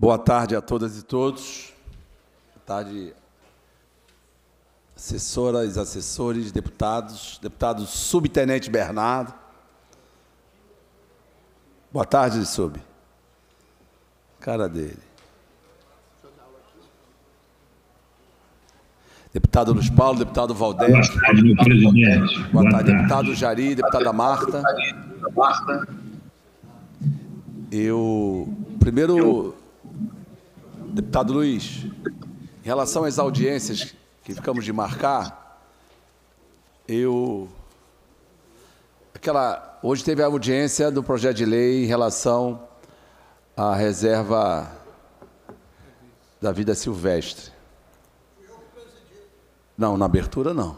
Boa tarde a todas e todos. Boa tarde, assessoras, assessores, deputados, deputado subtenente Bernardo. Boa tarde, sub. Cara dele. Deputado Luiz Paulo, deputado Valdez. Boa tarde, meu presidente. Boa tarde, deputado Jari, deputada Marta. Eu, primeiro, deputado Luiz, em relação às audiências que ficamos de marcar, eu, aquela, hoje teve a audiência do projeto de lei em relação à reserva da vida silvestre. Não, na abertura não.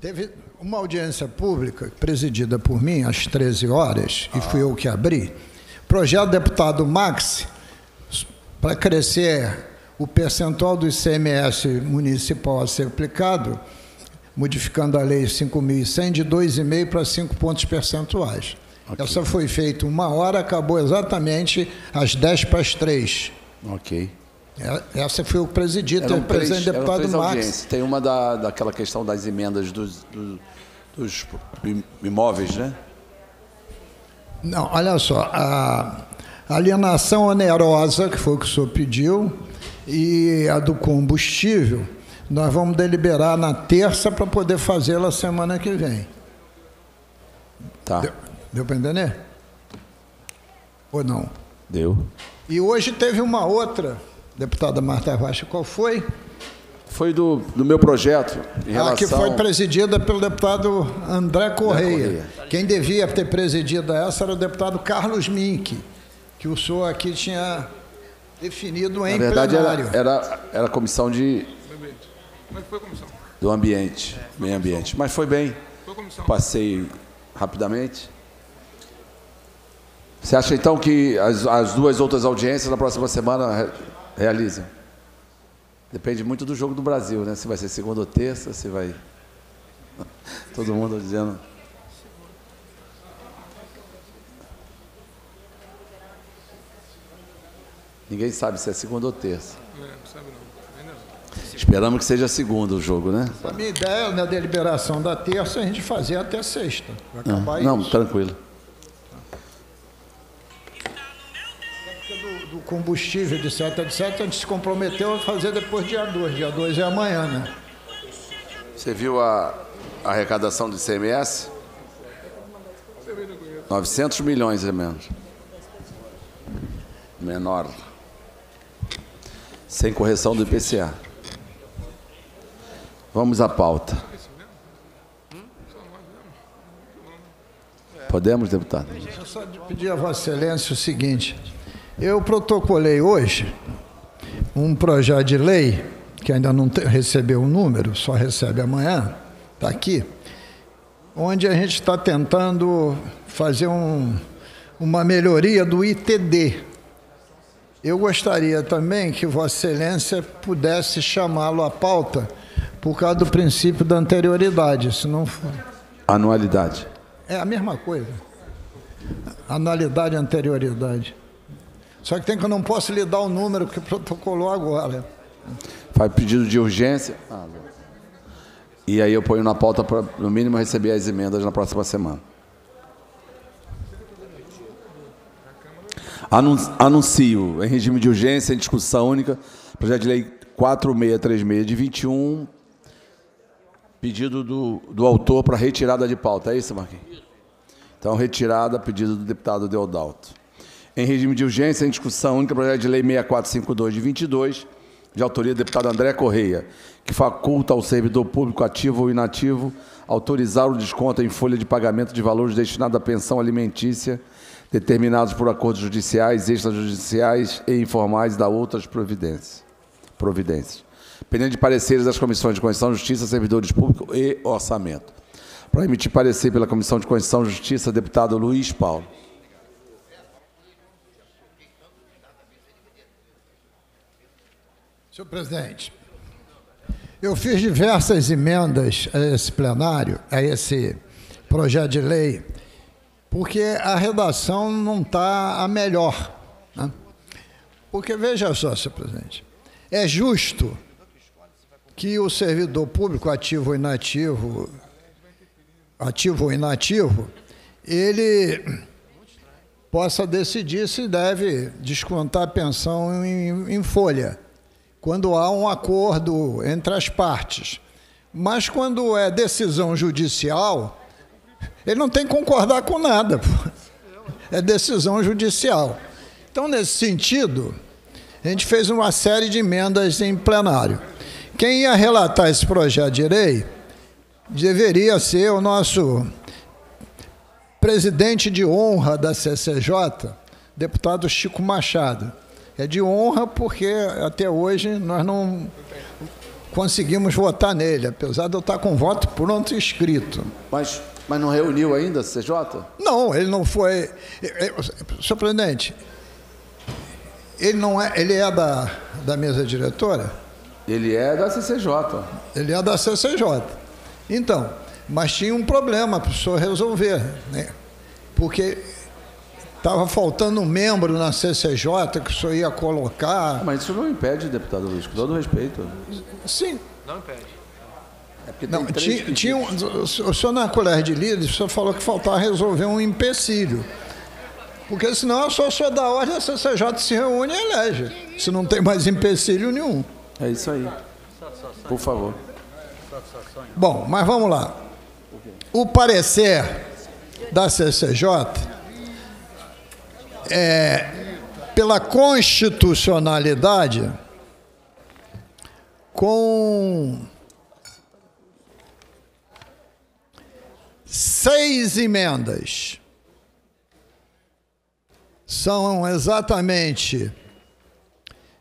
Teve uma audiência pública presidida por mim às 13 horas, e fui eu que abri. Projeto do deputado Max, para crescer o percentual do ICMS municipal a ser aplicado, modificando a lei 5.100 de 2,5 para 5 pontos percentuais. Ok. Essa foi feita uma hora, acabou exatamente às 10 para as 3. Ok. É- Essa foi o presidido, Eram o presidente três, deputado Max. Tem uma da, daquela questão das emendas dos, do- dos im- imóveis, né? Não, olha só, a alienação onerosa, que foi o que o senhor pediu, e a do combustível, nós vamos deliberar na terça para poder fazê-la semana que vem. Tá. Deu, deu para entender? Ou não? Deu. E hoje teve uma outra, deputada Marta Rocha, qual foi? Foi do, do meu projeto em relação... A que foi presidida pelo deputado André Correia. Correia. Quem devia ter presidido essa era o deputado Carlos Mink, que o senhor aqui tinha definido em Na verdade, era, plenário. era, era a comissão de, Mas foi comissão. do ambiente, meio ambiente. Mas foi bem. Foi comissão. Passei rapidamente. Você acha, então, que as, as duas outras audiências na próxima semana realizam? Depende muito do jogo do Brasil, né? Se vai ser segunda ou terça, se vai... Todo mundo dizendo... Ninguém sabe se é segunda ou terça. É, não sabe não. Ainda não. Esperamos que seja segunda o jogo, né? A minha ideia na deliberação da terça é a gente fazer até sexta. Vai acabar Não, isso. tranquilo. Do, combustível, de 7 a 7, a gente se comprometeu a fazer depois dia 2. Dia 2 é amanhã, né? Você viu a, arrecadação do ICMS? 900 milhões é menos. Menor. Sem correção do IPCA. Vamos à pauta. Podemos, deputado? Eu só pedir a Vossa Excelência o seguinte: eu protocolei hoje um projeto de lei, que ainda não recebeu o número, só recebe amanhã, está aqui, onde a gente está tentando fazer um- uma melhoria do ITD. Eu gostaria também que Vossa Excelência pudesse chamá-lo à pauta por causa do princípio da anterioridade, se não for. Anualidade. É a mesma coisa. Anualidade e anterioridade. Só que tem que eu não posso lhe dar o número que protocolou agora. Faz pedido de urgência. E aí eu ponho na pauta para, no mínimo, receber as emendas na próxima semana. Anun- Anuncio em regime de urgência, em discussão única, projeto de lei 4636 de 21, pedido do, do autor para retirada de pauta. É isso, Marquinhos? Então, retirada, pedido do deputado Deodalto. Em regime de urgência, em discussão única, projeto de lei 6452 de 22, de autoria do deputado André Correia, que faculta ao servidor público ativo ou inativo autorizar o desconto em folha de pagamento de valores destinados à pensão alimentícia determinados por acordos judiciais, extrajudiciais e informais da outras providências. providências. Pendente de pareceres das comissões de Constituição, Justiça, Servidores Públicos e Orçamento. Para emitir parecer pela Comissão de Constituição e Justiça, deputado Luiz Paulo. Senhor presidente, eu fiz diversas emendas a esse plenário, a esse projeto de lei, porque a redação não está a melhor. Né? Porque, veja só, senhor presidente, é justo que o servidor público, ativo ou inativo, ativo ou inativo, ele possa decidir se deve descontar a pensão em, em folha, quando há um acordo entre as partes. Mas quando é decisão judicial, ele não tem que concordar com nada. Pô. É decisão judicial. Então, nesse sentido, a gente fez uma série de emendas em plenário. Quem ia relatar esse projeto de lei deveria ser o nosso presidente de honra da CCJ, deputado Chico Machado. É de honra porque até hoje nós não conseguimos votar nele, apesar de eu estar com voto pronto escrito. Mas, mas não reuniu ainda a CCJ? Não, ele não foi. Senhor presidente, ele não é, ele é da, da mesa diretora? Ele é da CCJ. Ele é da CCJ. Então, mas tinha um problema para o senhor resolver, né? Porque estava faltando um membro na CCJ que o senhor ia colocar. Mas isso não impede, deputado Luiz, com todo respeito. Sim. Não impede. É Não, tinha, tinha um, o senhor na colher de líderes, o senhor falou que faltava resolver um empecilho. Porque senão é só o senhor da ordem, a CCJ se reúne e elege. Se não tem mais empecilho nenhum. É isso aí. Por favor. Bom, mas vamos lá. O parecer da CCJ é pela constitucionalidade com seis emendas. São exatamente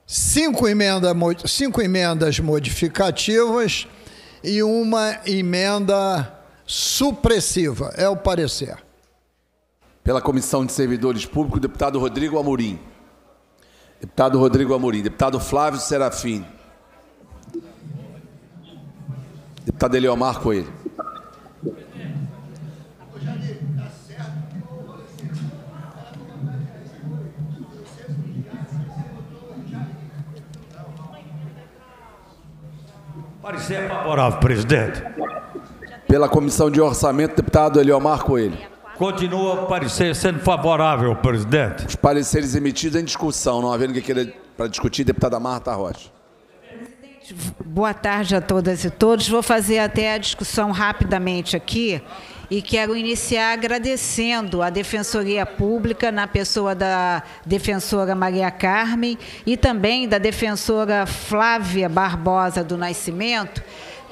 cinco, emenda, cinco emendas modificativas e uma emenda supressiva. É o parecer. Pela Comissão de Servidores Públicos, deputado Rodrigo Amorim. Deputado Rodrigo Amorim. Deputado Flávio Serafim. Deputado Eliomar Coelho. Parecer favorável, presidente. Pela Comissão de Orçamento, deputado Eliomar Coelho. Continua parecer sendo favorável, presidente. Os pareceres emitidos em discussão, não havendo que queira para discutir, deputada Marta Rocha. Boa tarde a todas e todos. Vou fazer até a discussão rapidamente aqui e quero iniciar agradecendo à Defensoria Pública, na pessoa da defensora Maria Carmen e também da defensora Flávia Barbosa do Nascimento,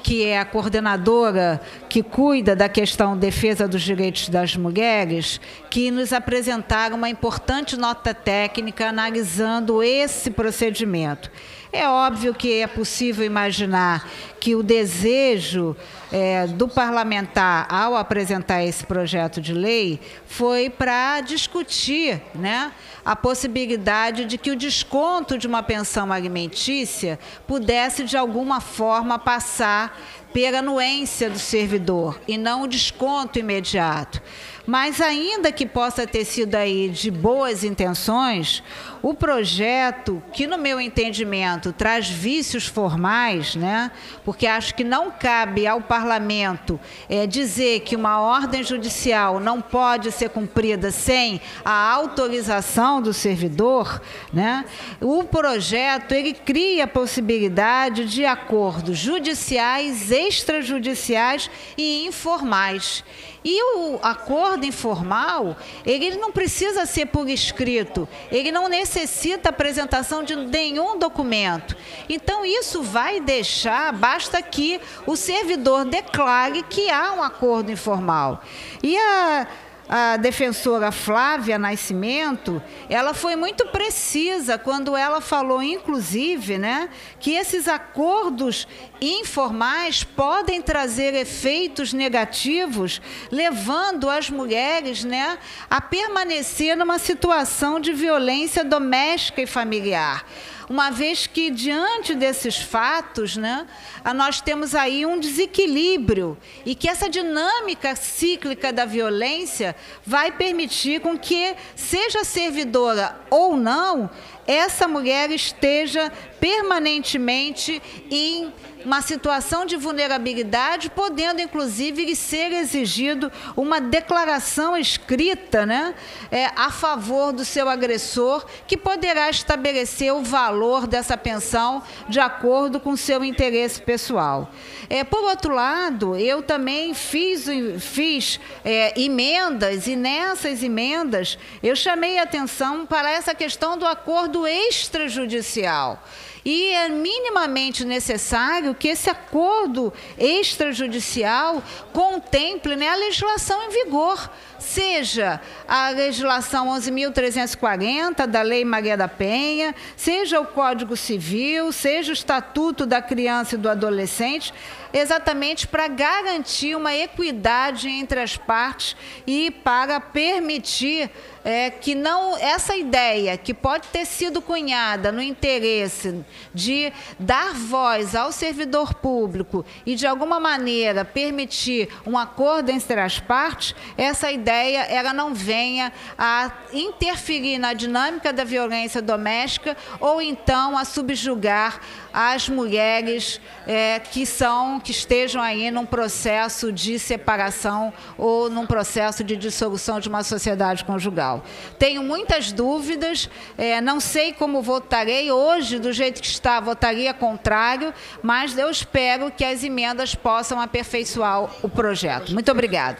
que é a coordenadora que cuida da questão defesa dos direitos das mulheres, que nos apresentaram uma importante nota técnica analisando esse procedimento. É óbvio que é possível imaginar que o desejo é, do parlamentar, ao apresentar esse projeto de lei, foi para discutir né, a possibilidade de que o desconto de uma pensão alimentícia pudesse, de alguma forma, passar pela anuência do servidor e não o desconto imediato. Mas ainda que possa ter sido aí de boas intenções, o projeto, que no meu entendimento traz vícios formais, né? Porque acho que não cabe ao parlamento é, dizer que uma ordem judicial não pode ser cumprida sem a autorização do servidor, né? O projeto ele cria a possibilidade de acordos judiciais, extrajudiciais e informais. E o acordo informal, ele não precisa ser por escrito, ele não necessita apresentação de nenhum documento. Então, isso vai deixar, basta que o servidor declare que há um acordo informal. E a a defensora Flávia Nascimento, ela foi muito precisa quando ela falou, inclusive, né, que esses acordos informais podem trazer efeitos negativos, levando as mulheres né, a permanecer numa situação de violência doméstica e familiar. Uma vez que, diante desses fatos, né, nós temos aí um desequilíbrio e que essa dinâmica cíclica da violência vai permitir com que, seja servidora ou não, essa mulher esteja permanentemente em uma situação de vulnerabilidade, podendo inclusive ser exigido uma declaração escrita né, é, a favor do seu agressor, que poderá estabelecer o valor dessa pensão de acordo com seu interesse pessoal. É, por outro lado, eu também fiz, fiz é, emendas, e nessas emendas eu chamei atenção para essa questão do acordo extrajudicial. E é minimamente necessário que esse acordo extrajudicial contemple né, a legislação em vigor, seja a legislação 11.340 da Lei Maria da Penha, seja o Código Civil, seja o Estatuto da Criança e do Adolescente, exatamente para garantir uma equidade entre as partes e para permitir é, que não essa ideia que pode ter sido cunhada no interesse de dar voz ao servidor público e de alguma maneira permitir um acordo entre as partes, essa ideia ela não venha a interferir na dinâmica da violência doméstica ou então a subjugar as mulheres é, que são que estejam aí num processo de separação ou num processo de dissolução de uma sociedade conjugal. Tenho muitas dúvidas, é, não sei como votarei hoje, do jeito que está, votaria contrário, mas eu espero que as emendas possam aperfeiçoar o projeto. Muito obrigada.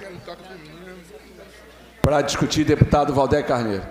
Para discutir, deputado Valdeir Carneiro.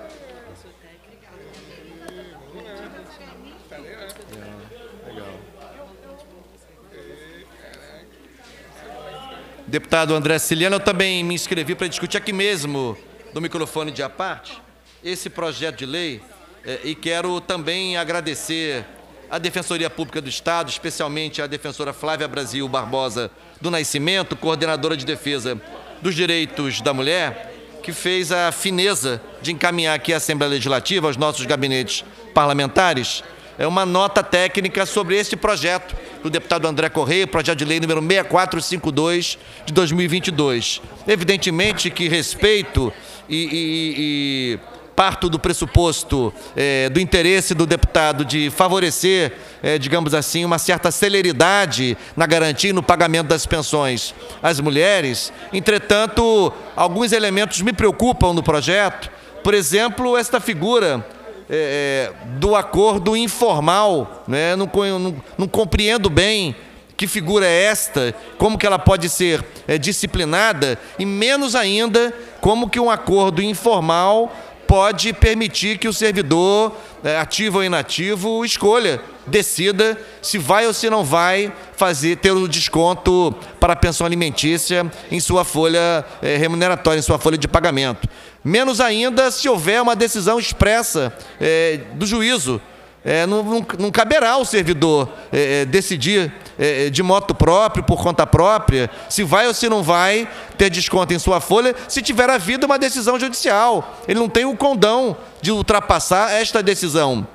Deputado André Ciliano, eu também me inscrevi para discutir aqui mesmo, no microfone de aparte, esse projeto de lei eh, e quero também agradecer à Defensoria Pública do Estado, especialmente à defensora Flávia Brasil Barbosa do Nascimento, coordenadora de defesa dos direitos da mulher, que fez a fineza de encaminhar aqui à Assembleia Legislativa, aos nossos gabinetes parlamentares, é uma nota técnica sobre este projeto do deputado André Correia, projeto de lei número 6452 de 2022. Evidentemente que respeito e, e, e parto do pressuposto é, do interesse do deputado de favorecer, é, digamos assim, uma certa celeridade na garantia e no pagamento das pensões às mulheres. Entretanto, alguns elementos me preocupam no projeto. Por exemplo, esta figura é, é, do acordo informal. Né? Não, não, não, compreendo bem que figura é esta, como que ela pode ser é, disciplinada e menos ainda como que um acordo informal pode permitir que o servidor, é, ativo ou inativo, escolha, decida se vai ou se não vai fazer ter o desconto para a pensão alimentícia em sua folha é, remuneratória, em sua folha de pagamento. Menos ainda se houver uma decisão expressa é, do juízo. É, não, não, não, caberá ao servidor é, é decidir é, é, de moto próprio, por conta própria, se vai ou se não vai ter desconto em sua folha, se tiver havido uma decisão judicial. Ele não tem o condão de ultrapassar esta decisão.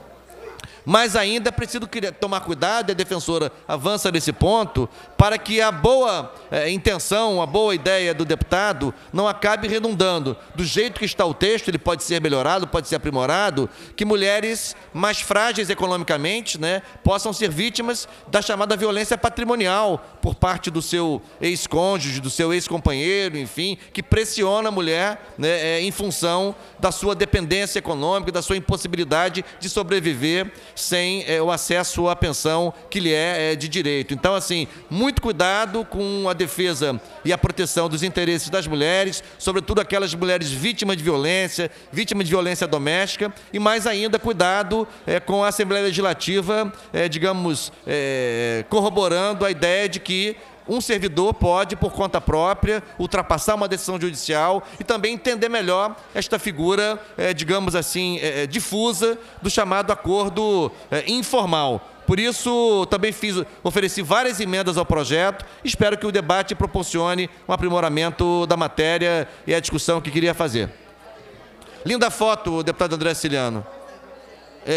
Mas ainda é preciso tomar cuidado, a defensora avança nesse ponto, para que a boa é, intenção, a boa ideia do deputado não acabe redundando. Do jeito que está o texto, ele pode ser melhorado, pode ser aprimorado, que mulheres mais frágeis economicamente né, possam ser vítimas da chamada violência patrimonial por parte do seu ex-cônjuge, do seu ex-companheiro, enfim, que pressiona a mulher né, é, em função da sua dependência econômica, da sua impossibilidade de sobreviver sem é, o acesso à pensão que lhe é, é, de direito. Então, assim, muito cuidado com a defesa e a proteção dos interesses das mulheres, sobretudo aquelas mulheres vítimas de violência, vítimas de violência doméstica, e mais ainda, cuidado é, com a Assembleia Legislativa, é, digamos, é, corroborando a ideia de que um servidor pode, por conta própria, ultrapassar uma decisão judicial e também entender melhor esta figura, é, digamos assim, é, difusa do chamado acordo é, informal. Por isso, também fiz, ofereci várias emendas ao projeto. Espero que o debate proporcione um aprimoramento da matéria e a discussão que queria fazer. Linda foto, deputado André Ciliano.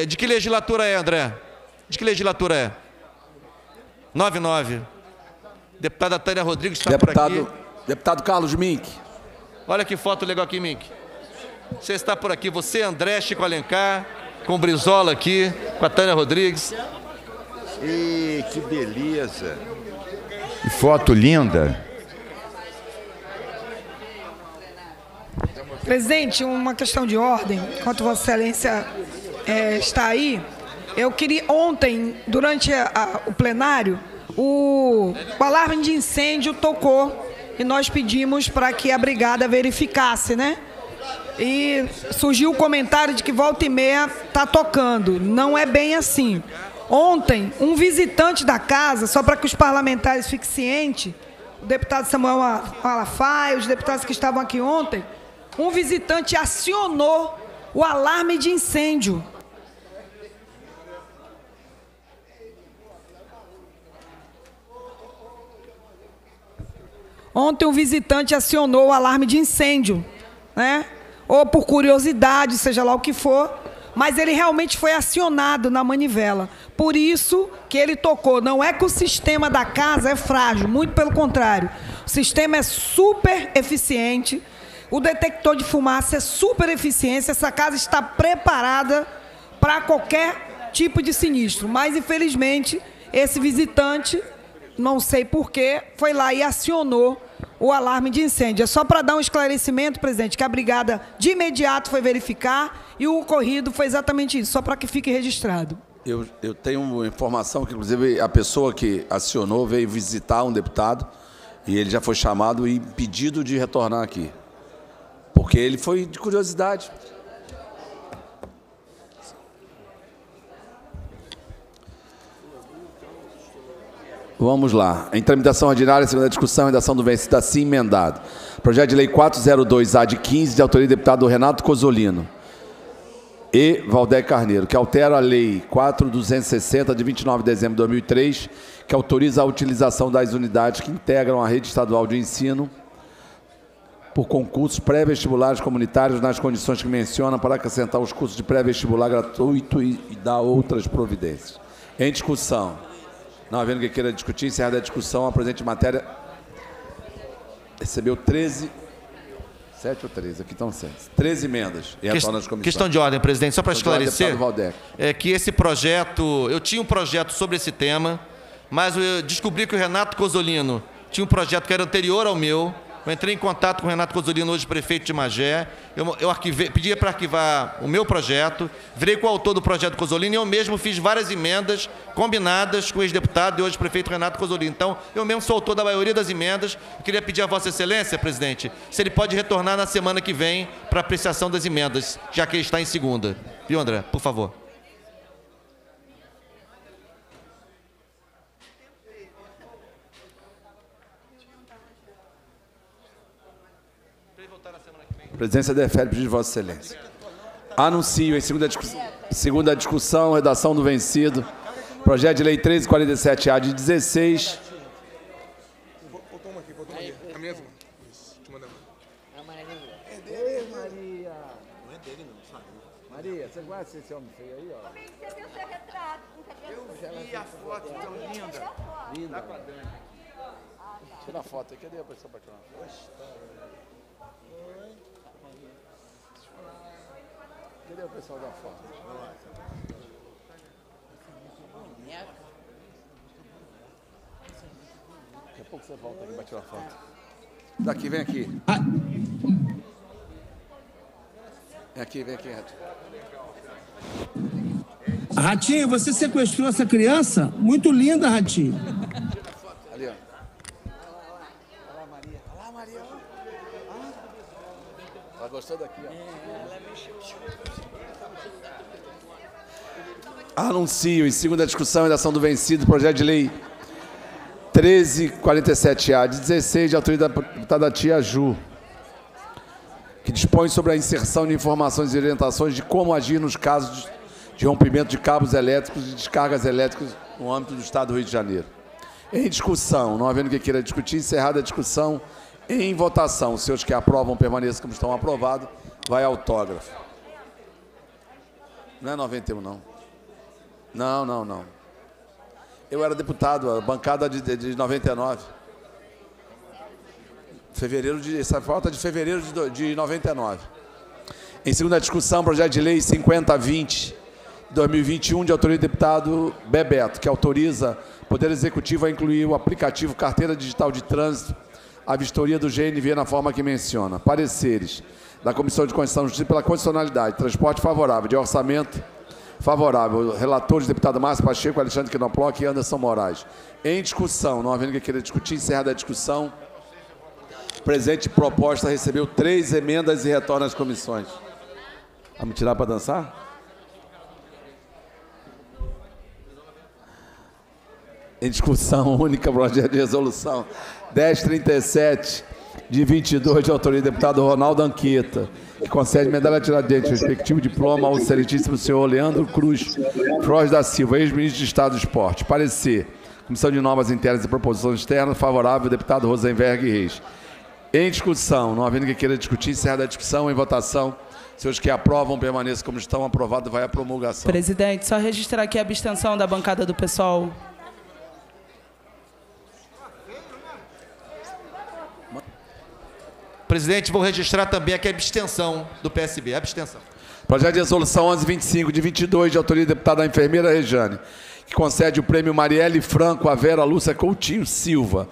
de que legislatura é, André? De que legislatura é? 99. Deputada Tânia Rodrigues está por Deputado, aqui. deputado Carlos Mink. Olha que foto legal aqui, Mink. Você está por aqui, você, André, Chico Alencar, com o Brizola aqui, com a Tânia Rodrigues. E que beleza. Que foto linda. Presidente, uma questão de ordem, enquanto Vossa Excelência eh, está aí, eu queria, ontem, durante a- a- o plenário, o, alarme de incêndio tocou e nós pedimos para que a brigada verificasse, né? E surgiu o comentário de que volta e meia está tocando. Não é bem assim. Ontem, um visitante da casa, só para que os parlamentares fiquem cientes, o deputado Samuel Malafaia, os deputados que estavam aqui ontem, um visitante acionou o alarme de incêndio. Ontem um visitante acionou o alarme de incêndio, né? Ou por curiosidade, seja lá o que for, mas ele realmente foi acionado na manivela. Por isso que ele tocou. Não é que o sistema da casa é frágil, muito pelo contrário. O sistema é super eficiente. O detector de fumaça é super eficiente. Essa casa está preparada para qualquer tipo de sinistro. Mas, infelizmente, esse visitante não sei porquê, foi lá e acionou o alarme de incêndio. É só para dar um esclarecimento, presidente, que a brigada de imediato foi verificar e o ocorrido foi exatamente isso, só para que fique registrado. Eu, eu tenho informação que, inclusive, a pessoa que acionou veio visitar um deputado e ele já foi chamado e impedido de retornar aqui. Porque ele foi de curiosidade. Vamos lá. Em tramitação ordinária, segunda discussão, redação do vencido assim emendado. Projeto de lei 402-A de 15, de autoria do deputado Renato Cosolino e Valdé Carneiro, que altera a Lei 4260, de 29 de dezembro de 2003, que autoriza a utilização das unidades que integram a rede estadual de ensino por concursos pré-vestibulares comunitários nas condições que menciona para acrescentar os cursos de pré-vestibular gratuito e, e dar outras providências. Em discussão. Não havendo que queira discutir, encerrada a discussão, a presente matéria recebeu 13... 7 ou 13? Aqui estão 7. 13 emendas e retorna às comissões. Questão de ordem, presidente, só para ordem, esclarecer, é que esse projeto, eu tinha um projeto sobre esse tema, mas eu descobri que o Renato Cosolino tinha um projeto que era anterior ao meu. Eu entrei em contato com o Renato Cosolino, hoje prefeito de Magé. Eu, eu arquivei, para arquivar o meu projeto, virei com o autor do projeto Cosolino e eu mesmo fiz várias emendas combinadas com o ex-deputado e hoje prefeito Renato Cosolino. Então, eu mesmo sou autor da maioria das emendas. Eu queria pedir a Vossa Excelência, presidente, se ele pode retornar na semana que vem para apreciação das emendas, já que ele está em segunda. Viu, André? Por favor. Presidência defere pedido de Vossa Excelência. Anuncio em segunda, discuss... segunda discussão, redação do vencido, projeto de lei 1347-A de 16, Faltou uma aqui, faltou uma aqui. A mesma. Isso, te mandando. Maria, você esse homem aí, ó? E a foto tão linda. Tira a foto aí, cadê a pessoa para tirar uma foto? Cadê o pessoal da foto? Daqui a pouco você volta aqui para tirar foto. Daqui, vem aqui. Vem aqui, vem aqui, Reto. Ratinho, você sequestrou essa criança? Muito linda, Ratinho. Ali, ó. Olha lá, Maria. Olha lá, Maria. Ah. Ela gostou daqui, ó. Anuncio em segunda discussão e ação do vencido, projeto de lei 1347-A, de 16, de autoria da deputada Tia Ju, que dispõe sobre a inserção de informações e orientações de como agir nos casos de rompimento de cabos elétricos e descargas elétricas no âmbito do Estado do Rio de Janeiro. Em discussão, não havendo que queira discutir, encerrada a discussão, em votação. Os seus que aprovam permaneçam como estão aprovados, vai autógrafo. Não é 91, não. Não, não, não. Eu era deputado, a bancada de, de, de 99. Fevereiro de, essa falta de fevereiro de, de 99. Em segunda discussão, projeto de lei 5020, 2021, de autoria do deputado Bebeto, que autoriza o Poder Executivo a incluir o aplicativo Carteira Digital de Trânsito à vistoria do GNV na forma que menciona. Pareceres da Comissão de Constituição e Justiça pela condicionalidade, transporte favorável, de orçamento favorável. Relatores, deputado Márcio Pacheco, Alexandre Quinoploc e Anderson Moraes. Em discussão, não havendo que queira discutir, encerrada a discussão. Presente proposta recebeu três emendas e retorna às comissões. Vamos tirar para dançar? Em discussão única, projeto de resolução 1037 de 22, de autoria do deputado Ronaldo Anqueta, que concede medalha Tiradentes, respectivo diploma ao excelentíssimo senhor Leandro Cruz Froz da Silva, ex-ministro de Estado do Esporte. Parecer. Comissão de Normas Internas e Proposições Externas, favorável, deputado Rosenberg Reis. Em discussão, não havendo que queira discutir, encerrada a discussão, em votação. Seus que aprovam permaneçam como estão, aprovado vai à promulgação. Presidente, só registrar aqui a abstenção da bancada do pessoal. Presidente, vou registrar também aqui a abstenção do PSB. Abstenção. Projeto de resolução 1125 de 22, de autoria da deputada enfermeira Rejane, que concede o prêmio Marielle Franco a Vera Lúcia Coutinho Silva.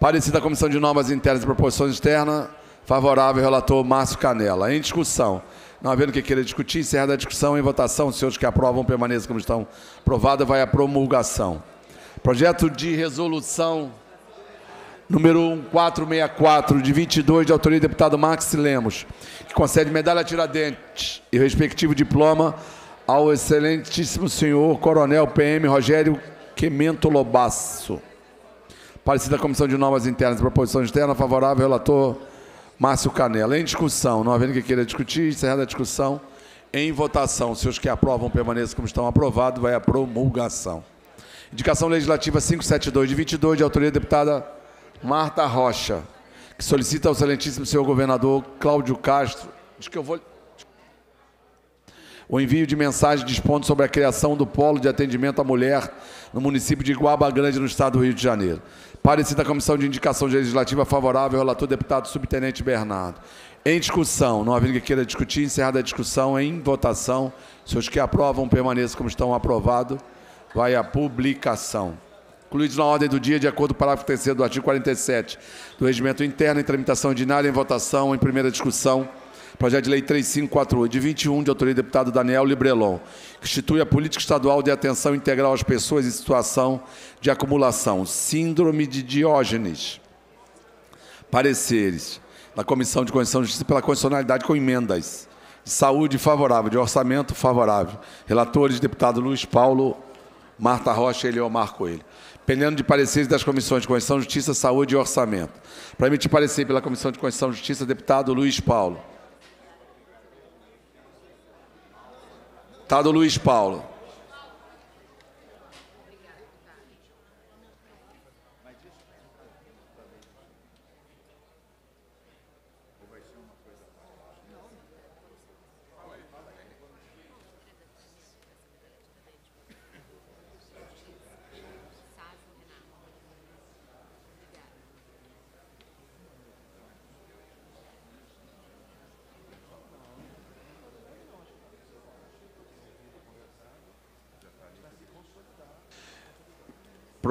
Parecida da Comissão de Normas Internas e Proposições Externas, favorável, relator Márcio Canela. Em discussão, não havendo que queira discutir, encerrada a discussão, em votação, os senhores que aprovam permaneçam como estão. Aprovada, vai à promulgação. Projeto de resolução número 1464, de 22, de autoria do deputado Max Lemos, que concede medalha Tiradentes e respectivo diploma ao excelentíssimo senhor Coronel PM Rogério Quemento Lobasso. Parecida da Comissão de Normas Internas e Proposições Externas, favorável, relator Márcio Canela. Em discussão, não havendo que queira discutir, encerrada a discussão, em votação, os senhores que aprovam permaneçam como estão aprovados, vai à promulgação. Indicação legislativa 572 de 22, de autoria da deputada Marta Rocha, que solicita ao excelentíssimo senhor governador Cláudio Castro, diz que eu vou o envio de mensagem dispondo sobre a criação do polo de atendimento à mulher no município de Guaba Grande, no estado do Rio de Janeiro. Parecida a Comissão de Indicação Legislativa favorável, relator deputado subtenente Bernardo. Em discussão, não havendo que queira discutir, encerrada a discussão, em votação, se os que aprovam permaneçam como estão aprovados, vai à publicação. Incluídos na ordem do dia, de acordo com o parágrafo 3 do artigo 47 do Regimento Interno, em tramitação ordinária, em votação, em primeira discussão, projeto de lei 3548, de 21, de autoria do deputado Daniel Librelon, que institui a política estadual de atenção integral às pessoas em situação de acumulação, síndrome de Diógenes. Pareceres da Comissão de Constituição e Justiça pela constitucionalidade com emendas. De saúde favorável, de orçamento favorável. Relatores, deputado Luiz Paulo, Marta Rocha e Eliomar Coelho. Pendendo de pareceres das comissões de Constituição, Justiça, Saúde e Orçamento. Para emitir parecer pela Comissão de Constituição e Justiça, deputado Luiz Paulo. Deputado Luiz Paulo.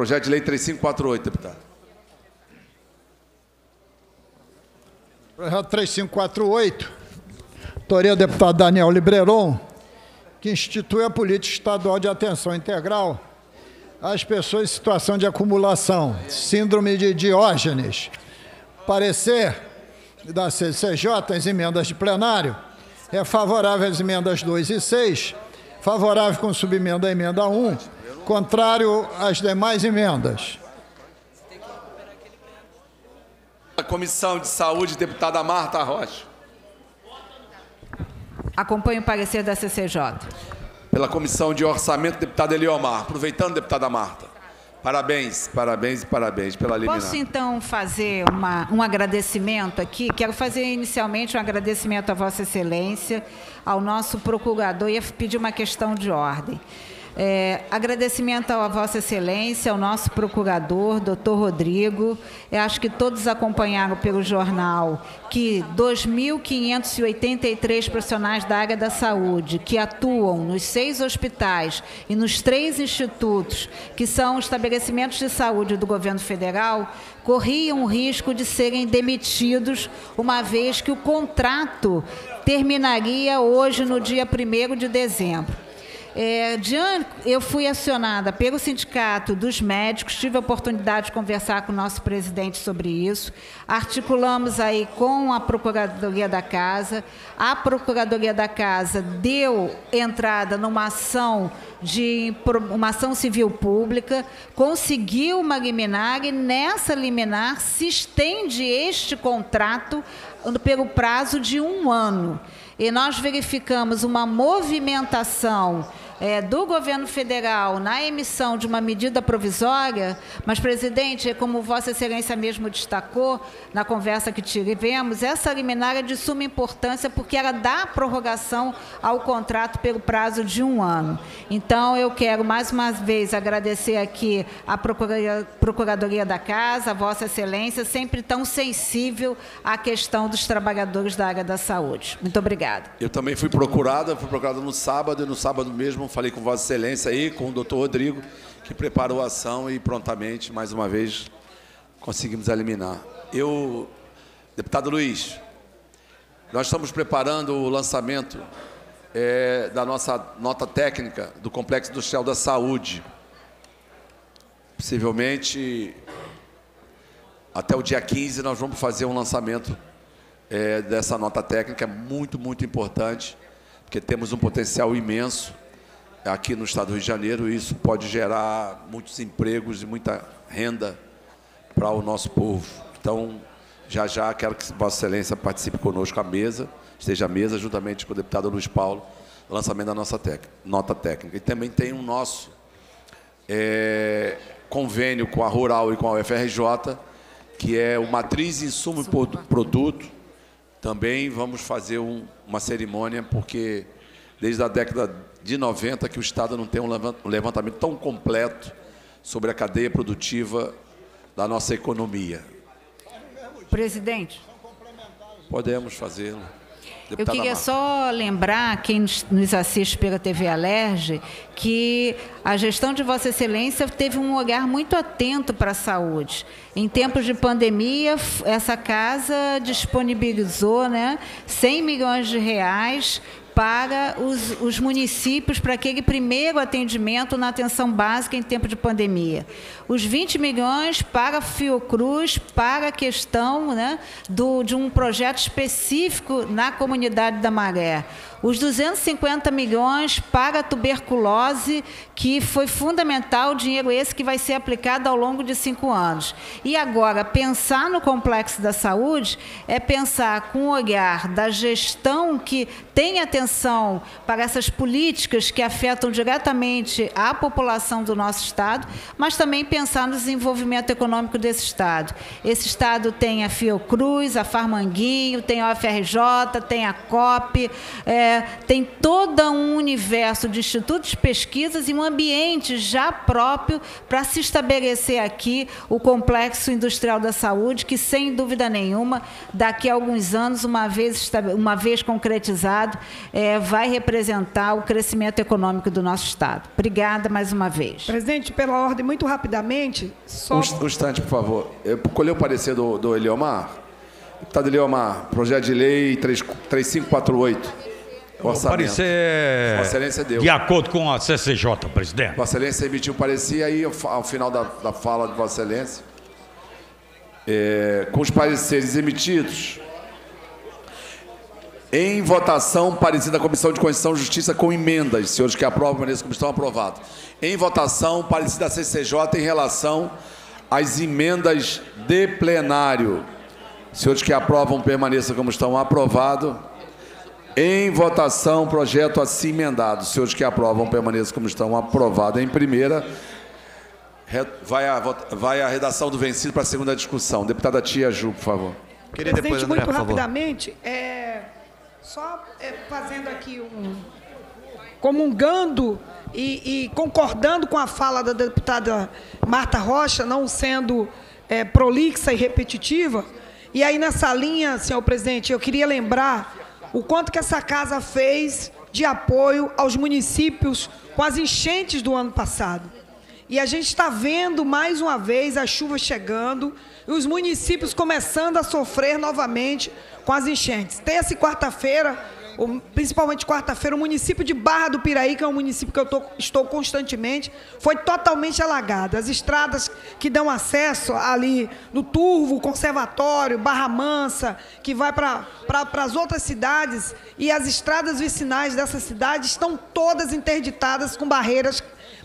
Projeto de lei 3548, deputado. Projeto 3548, autoria do deputado Daniel Libreron, que institui a política estadual de atenção integral às pessoas em situação de acumulação, síndrome de Diógenes. Parecer da CCJ, as emendas de plenário, é favorável às emendas 2 e 6, favorável com subemenda à emenda 1, contrário às demais emendas. A Comissão de Saúde, deputada Marta Rocha. Acompanho o parecer da CCJ. Pela Comissão de Orçamento, deputada Eliomar. Aproveitando, deputada Marta. Parabéns, parabéns e parabéns pela liminar. Posso então fazer uma- um agradecimento aqui? Quero fazer inicialmente um agradecimento a Vossa Excelência, ao nosso procurador e pedir uma questão de ordem. É, agradecimento à Vossa Excelência, ao nosso procurador, doutor Rodrigo. Eu acho que todos acompanharam pelo jornal que 2.583 profissionais da área da saúde que atuam nos seis hospitais e nos três institutos, que são estabelecimentos de saúde do governo federal, corriam o risco de serem demitidos, uma vez que o contrato terminaria hoje, no dia 1 de dezembro. É, diante, eu fui acionada pelo Sindicato dos Médicos, tive a oportunidade de conversar com o nosso presidente sobre isso. Articulamos aí com a Procuradoria da Casa. A Procuradoria da Casa deu entrada numa ação de uma ação civil pública, conseguiu uma liminar e nessa liminar se estende este contrato pelo prazo de um ano e nós verificamos uma movimentação é, do governo federal na emissão de uma medida provisória, mas, presidente, como Vossa Excelência mesmo destacou na conversa que tivemos, essa liminar é de suma importância porque ela dá prorrogação ao contrato pelo prazo de um ano. Então, eu quero mais uma vez agradecer aqui Procuradoria, Procuradoria da Casa, a Vossa Excelência, sempre tão sensível à questão dos trabalhadores da área da saúde. Muito obrigada. Eu também fui procurada, fui procurada no sábado, e no sábado mesmo falei com Vossa Excelência aí, com o doutor Rodrigo, que preparou a ação e prontamente, mais uma vez, conseguimos eliminar. Eu, deputado Luiz, nós estamos preparando o lançamento é, da nossa nota técnica do Complexo Industrial da Saúde. Possivelmente, até o dia 15, nós vamos fazer um lançamento é, dessa nota técnica, é muito, muito importante, porque temos um potencial imenso aqui no estado do Rio de Janeiro isso pode gerar muitos empregos e muita renda para o nosso povo. Então, já já quero que Vossa Excelência participe conosco à mesa, esteja à mesa juntamente com o deputado Luiz Paulo, lançamento da nossa nota técnica. E também tem um nosso é, convênio com a Rural e com a UFRJ, que é o Matriz Insumo e Produto. Também vamos fazer um, uma cerimônia, porque desde a década de 90 que o Estado não tem um levantamento tão completo sobre a cadeia produtiva da nossa economia. Presidente. Podemos fazê-lo. Eu queria só lembrar quem nos assiste pela TV Alerge que a gestão de Vossa Excelência teve um olhar muito atento para a saúde. Em tempos de pandemia, essa casa disponibilizou né, 100 milhões de reais para os, os, municípios para aquele primeiro atendimento na atenção básica em tempo de pandemia. Os 20 milhões para a Fiocruz, para a questão né, do, de um projeto específico na comunidade da Maré os 250 milhões para a tuberculose, que foi fundamental, o dinheiro esse que vai ser aplicado ao longo de cinco anos. E agora, pensar no complexo da saúde é pensar com o olhar da gestão que tem atenção para essas políticas que afetam diretamente a população do nosso Estado, mas também pensar no desenvolvimento econômico desse Estado. Esse Estado tem a Fiocruz, a Farmanguinho, tem a UFRJ, tem a COP, é, tem todo um universo de institutos de pesquisas e um ambiente já próprio para se estabelecer aqui o complexo industrial da saúde, que sem dúvida nenhuma, daqui a alguns anos, uma vez, uma vez concretizado, é, vai representar o crescimento econômico do nosso Estado. Obrigada mais uma vez. Presidente, pela ordem, muito rapidamente. Só... Um, um instante, por favor. Eu colhei o parecer do, do Eliomar. Deputado Eliomar, projeto de lei 3, 3548. Orçamento. Parecer Vossa Excelência deu. De acordo com a CCJ, presidente. Vossa Excelência emitiu parecer aí ao final da, da fala de Vossa Excelência, é, com os pareceres emitidos, em votação, parecer da Comissão de Constituição e Justiça com emendas, senhores que aprovam, permaneçam como estão aprovados. Em votação, parecer da CCJ em relação às emendas de plenário. Senhores que aprovam, permaneçam como estão aprovados. Em votação, projeto assim emendado. Os senhores que aprovam permaneçam como estão. Aprovado em primeira. Vai a, vai a redação do vencido para a segunda discussão. Deputada Tia Ju, por favor. Queria depois, André, muito rapidamente, é, só é, fazendo aqui um... comungando e, e, concordando com a fala da deputada Marta Rocha, não sendo é, prolixa e repetitiva. E aí, nessa linha, senhor presidente, eu queria lembrar o quanto que essa casa fez de apoio aos municípios com as enchentes do ano passado. E a gente está vendo mais uma vez as chuvas chegando e os municípios começando a sofrer novamente com as enchentes. Terça e quarta-feira, principalmente quarta-feira, o município de Barra do Piraí, que é um município que eu tô, estou constantemente, foi totalmente alagado. As estradas que dão acesso ali no Turvo, Conservatório, Barra Mansa, que vai para pra, as outras cidades, e as estradas vicinais dessas cidades estão todas interditadas com barreiras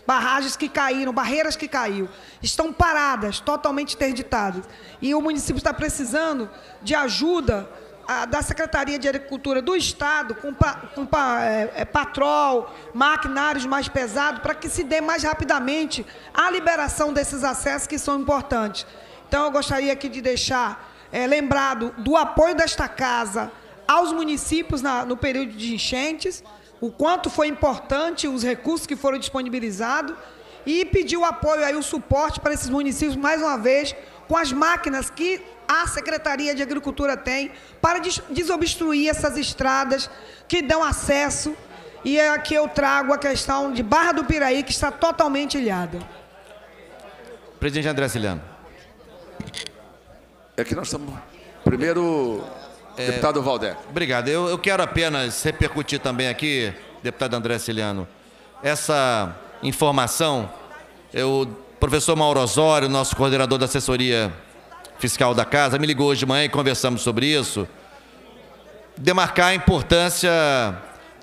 barragens que caíram, barreiras que caíram, estão paradas, totalmente interditadas. E o município está precisando de ajuda a, da Secretaria de Agricultura do Estado, com, com é, é, patrol, maquinários mais pesados, para que se dê mais rapidamente a liberação desses acessos que são importantes. Então, eu gostaria aqui de deixar é, lembrado do apoio desta casa aos municípios na, no período de enchentes, o quanto foi importante os recursos que foram disponibilizados e pedir o apoio aí, o suporte para esses municípios, mais uma vez, com as máquinas que a Secretaria de Agricultura tem para desobstruir essas estradas que dão acesso. E é aqui eu trago a questão de Barra do Piraí, que está totalmente ilhada. Presidente André Ciliano. É que nós estamos. Primeiro, é, deputado Valder. Obrigado. Eu, eu quero apenas repercutir também aqui, deputado André Ciliano, essa informação. Eu, o professor Mauro Osório, nosso coordenador da assessoria fiscal da casa, me ligou hoje de manhã e conversamos sobre isso. Demarcar a importância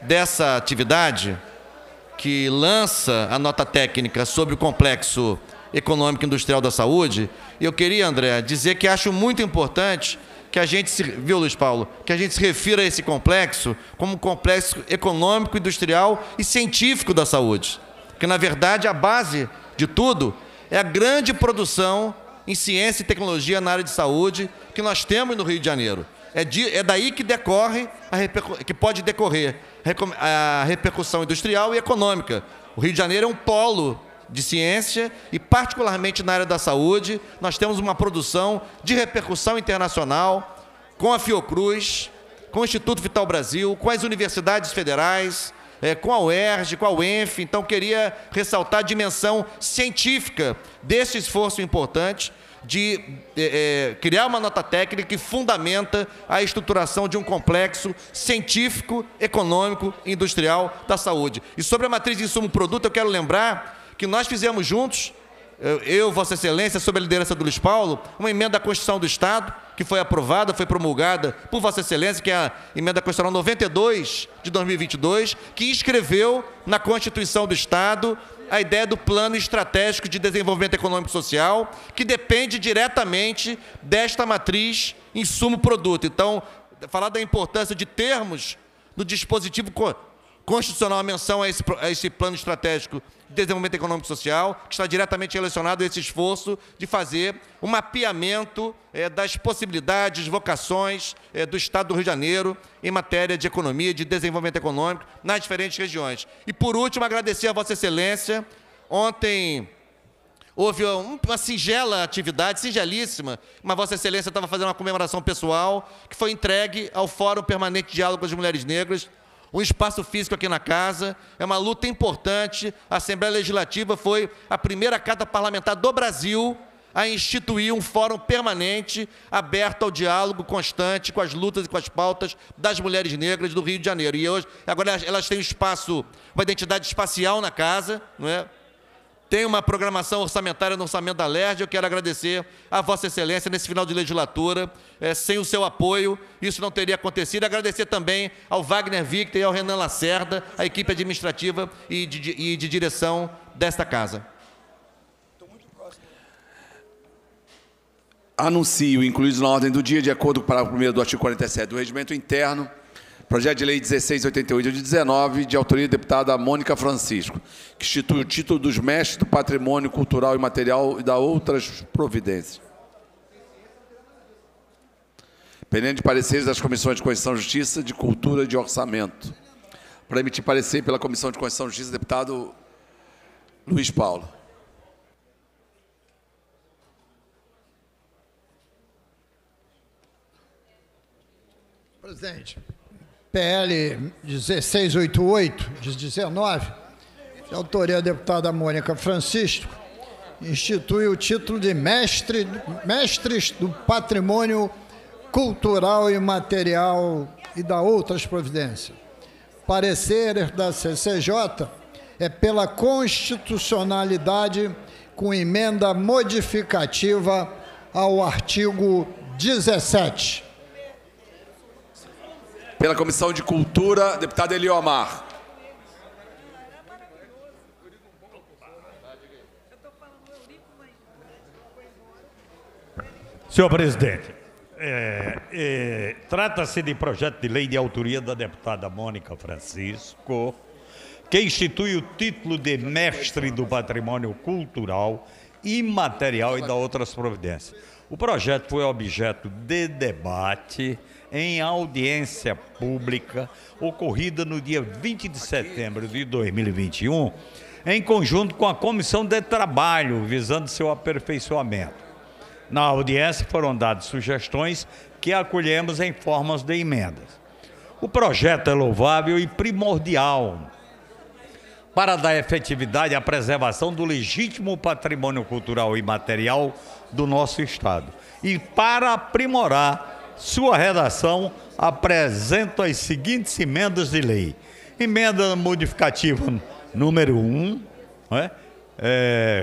dessa atividade que lança a nota técnica sobre o complexo econômico industrial da saúde. E eu queria, André, dizer que acho muito importante que a gente se, viu, Luiz Paulo, que a gente se refira a esse complexo como um complexo econômico, industrial e científico da saúde. Porque, na verdade, a base de tudo é a grande produção em ciência e tecnologia na área de saúde que nós temos no Rio de Janeiro. É, de, é daí que decorre, que pode decorrer a repercussão industrial e econômica. O Rio de Janeiro é um polo de ciência e, particularmente na área da saúde, nós temos uma produção de repercussão internacional com a Fiocruz, com o Instituto Vital Brasil, com as universidades federais, é, com a UERJ, com a UENF. Então, queria ressaltar a dimensão científica desse esforço importante de é, é, criar uma nota técnica que fundamenta a estruturação de um complexo científico, econômico e industrial da saúde. E sobre a matriz de insumo-produto, eu quero lembrar que nós fizemos juntos, eu, Vossa Excelência, sob a liderança do Luiz Paulo, uma emenda à Constituição do Estado, que foi aprovada, foi promulgada por Vossa Excelência, que é a emenda constitucional 92 de 2022, que inscreveu na Constituição do Estado a ideia do Plano Estratégico de Desenvolvimento Econômico e Social, que depende diretamente desta matriz insumo-produto. Então, falar da importância de termos no dispositivo constitucional a menção a esse, a esse plano estratégico de desenvolvimento econômico e social, que está diretamente relacionado a esse esforço de fazer um mapeamento é, das possibilidades, vocações é, do Estado do Rio de Janeiro em matéria de economia de desenvolvimento econômico nas diferentes regiões. E, por último, agradecer a Vossa Excelência. Ontem houve uma singela atividade, singelíssima, mas Vossa Excelência estava fazendo uma comemoração pessoal, que foi entregue ao Fórum Permanente de Diálogo com as Mulheres Negras, um espaço físico aqui na casa. É uma luta importante. A Assembleia Legislativa foi a primeira casa parlamentar do Brasil a instituir um fórum permanente aberto ao diálogo constante com as lutas e com as pautas das mulheres negras do Rio de Janeiro. E hoje, agora elas têm um espaço, uma identidade espacial na casa, não é? Tem uma programação orçamentária no orçamento da LERJ. Eu quero agradecer a Vossa Excelência nesse final de legislatura. É, sem o seu apoio, isso não teria acontecido. Agradecer também ao Wagner Victor e ao Renan Lacerda, a equipe administrativa e de, e de direção desta casa. Anuncio, incluídos na ordem do dia, de acordo com o parágrafo 1 do artigo 47 do Regimento Interno, Projeto de Lei 1688 de 19, de autoria da deputada Mônica Francisco, que institui o título dos mestres do patrimônio cultural e material e da outras providências. Pendente de pareceres das comissões de Constituição e Justiça, de Cultura e de Orçamento. Para emitir parecer pela Comissão de Constituição e Justiça, deputado Luiz Paulo. Presidente, PL 1688, de 19, de autoria da deputada Mônica Francisco, institui o título de mestre, Mestres do Patrimônio Cultural e Material e da outras providências. Parecer da CCJ é pela constitucionalidade com emenda modificativa ao artigo 17. Pela Comissão de Cultura, deputado Eliomar. Senhor presidente, é, é, trata-se de projeto de lei de autoria da deputada Mônica Francisco, que institui o título de mestre do patrimônio cultural, imaterial e da outras providências. O projeto foi objeto de debate em audiência pública ocorrida no dia 20 de setembro de 2021, em conjunto com a Comissão de Trabalho, visando seu aperfeiçoamento. Na audiência foram dadas sugestões que acolhemos em formas de emendas. O projeto é louvável e primordial para dar efetividade à preservação do legítimo patrimônio cultural e material do nosso Estado. E para aprimorar sua redação, apresento as seguintes emendas de lei. Emenda modificativa número 1, um, é?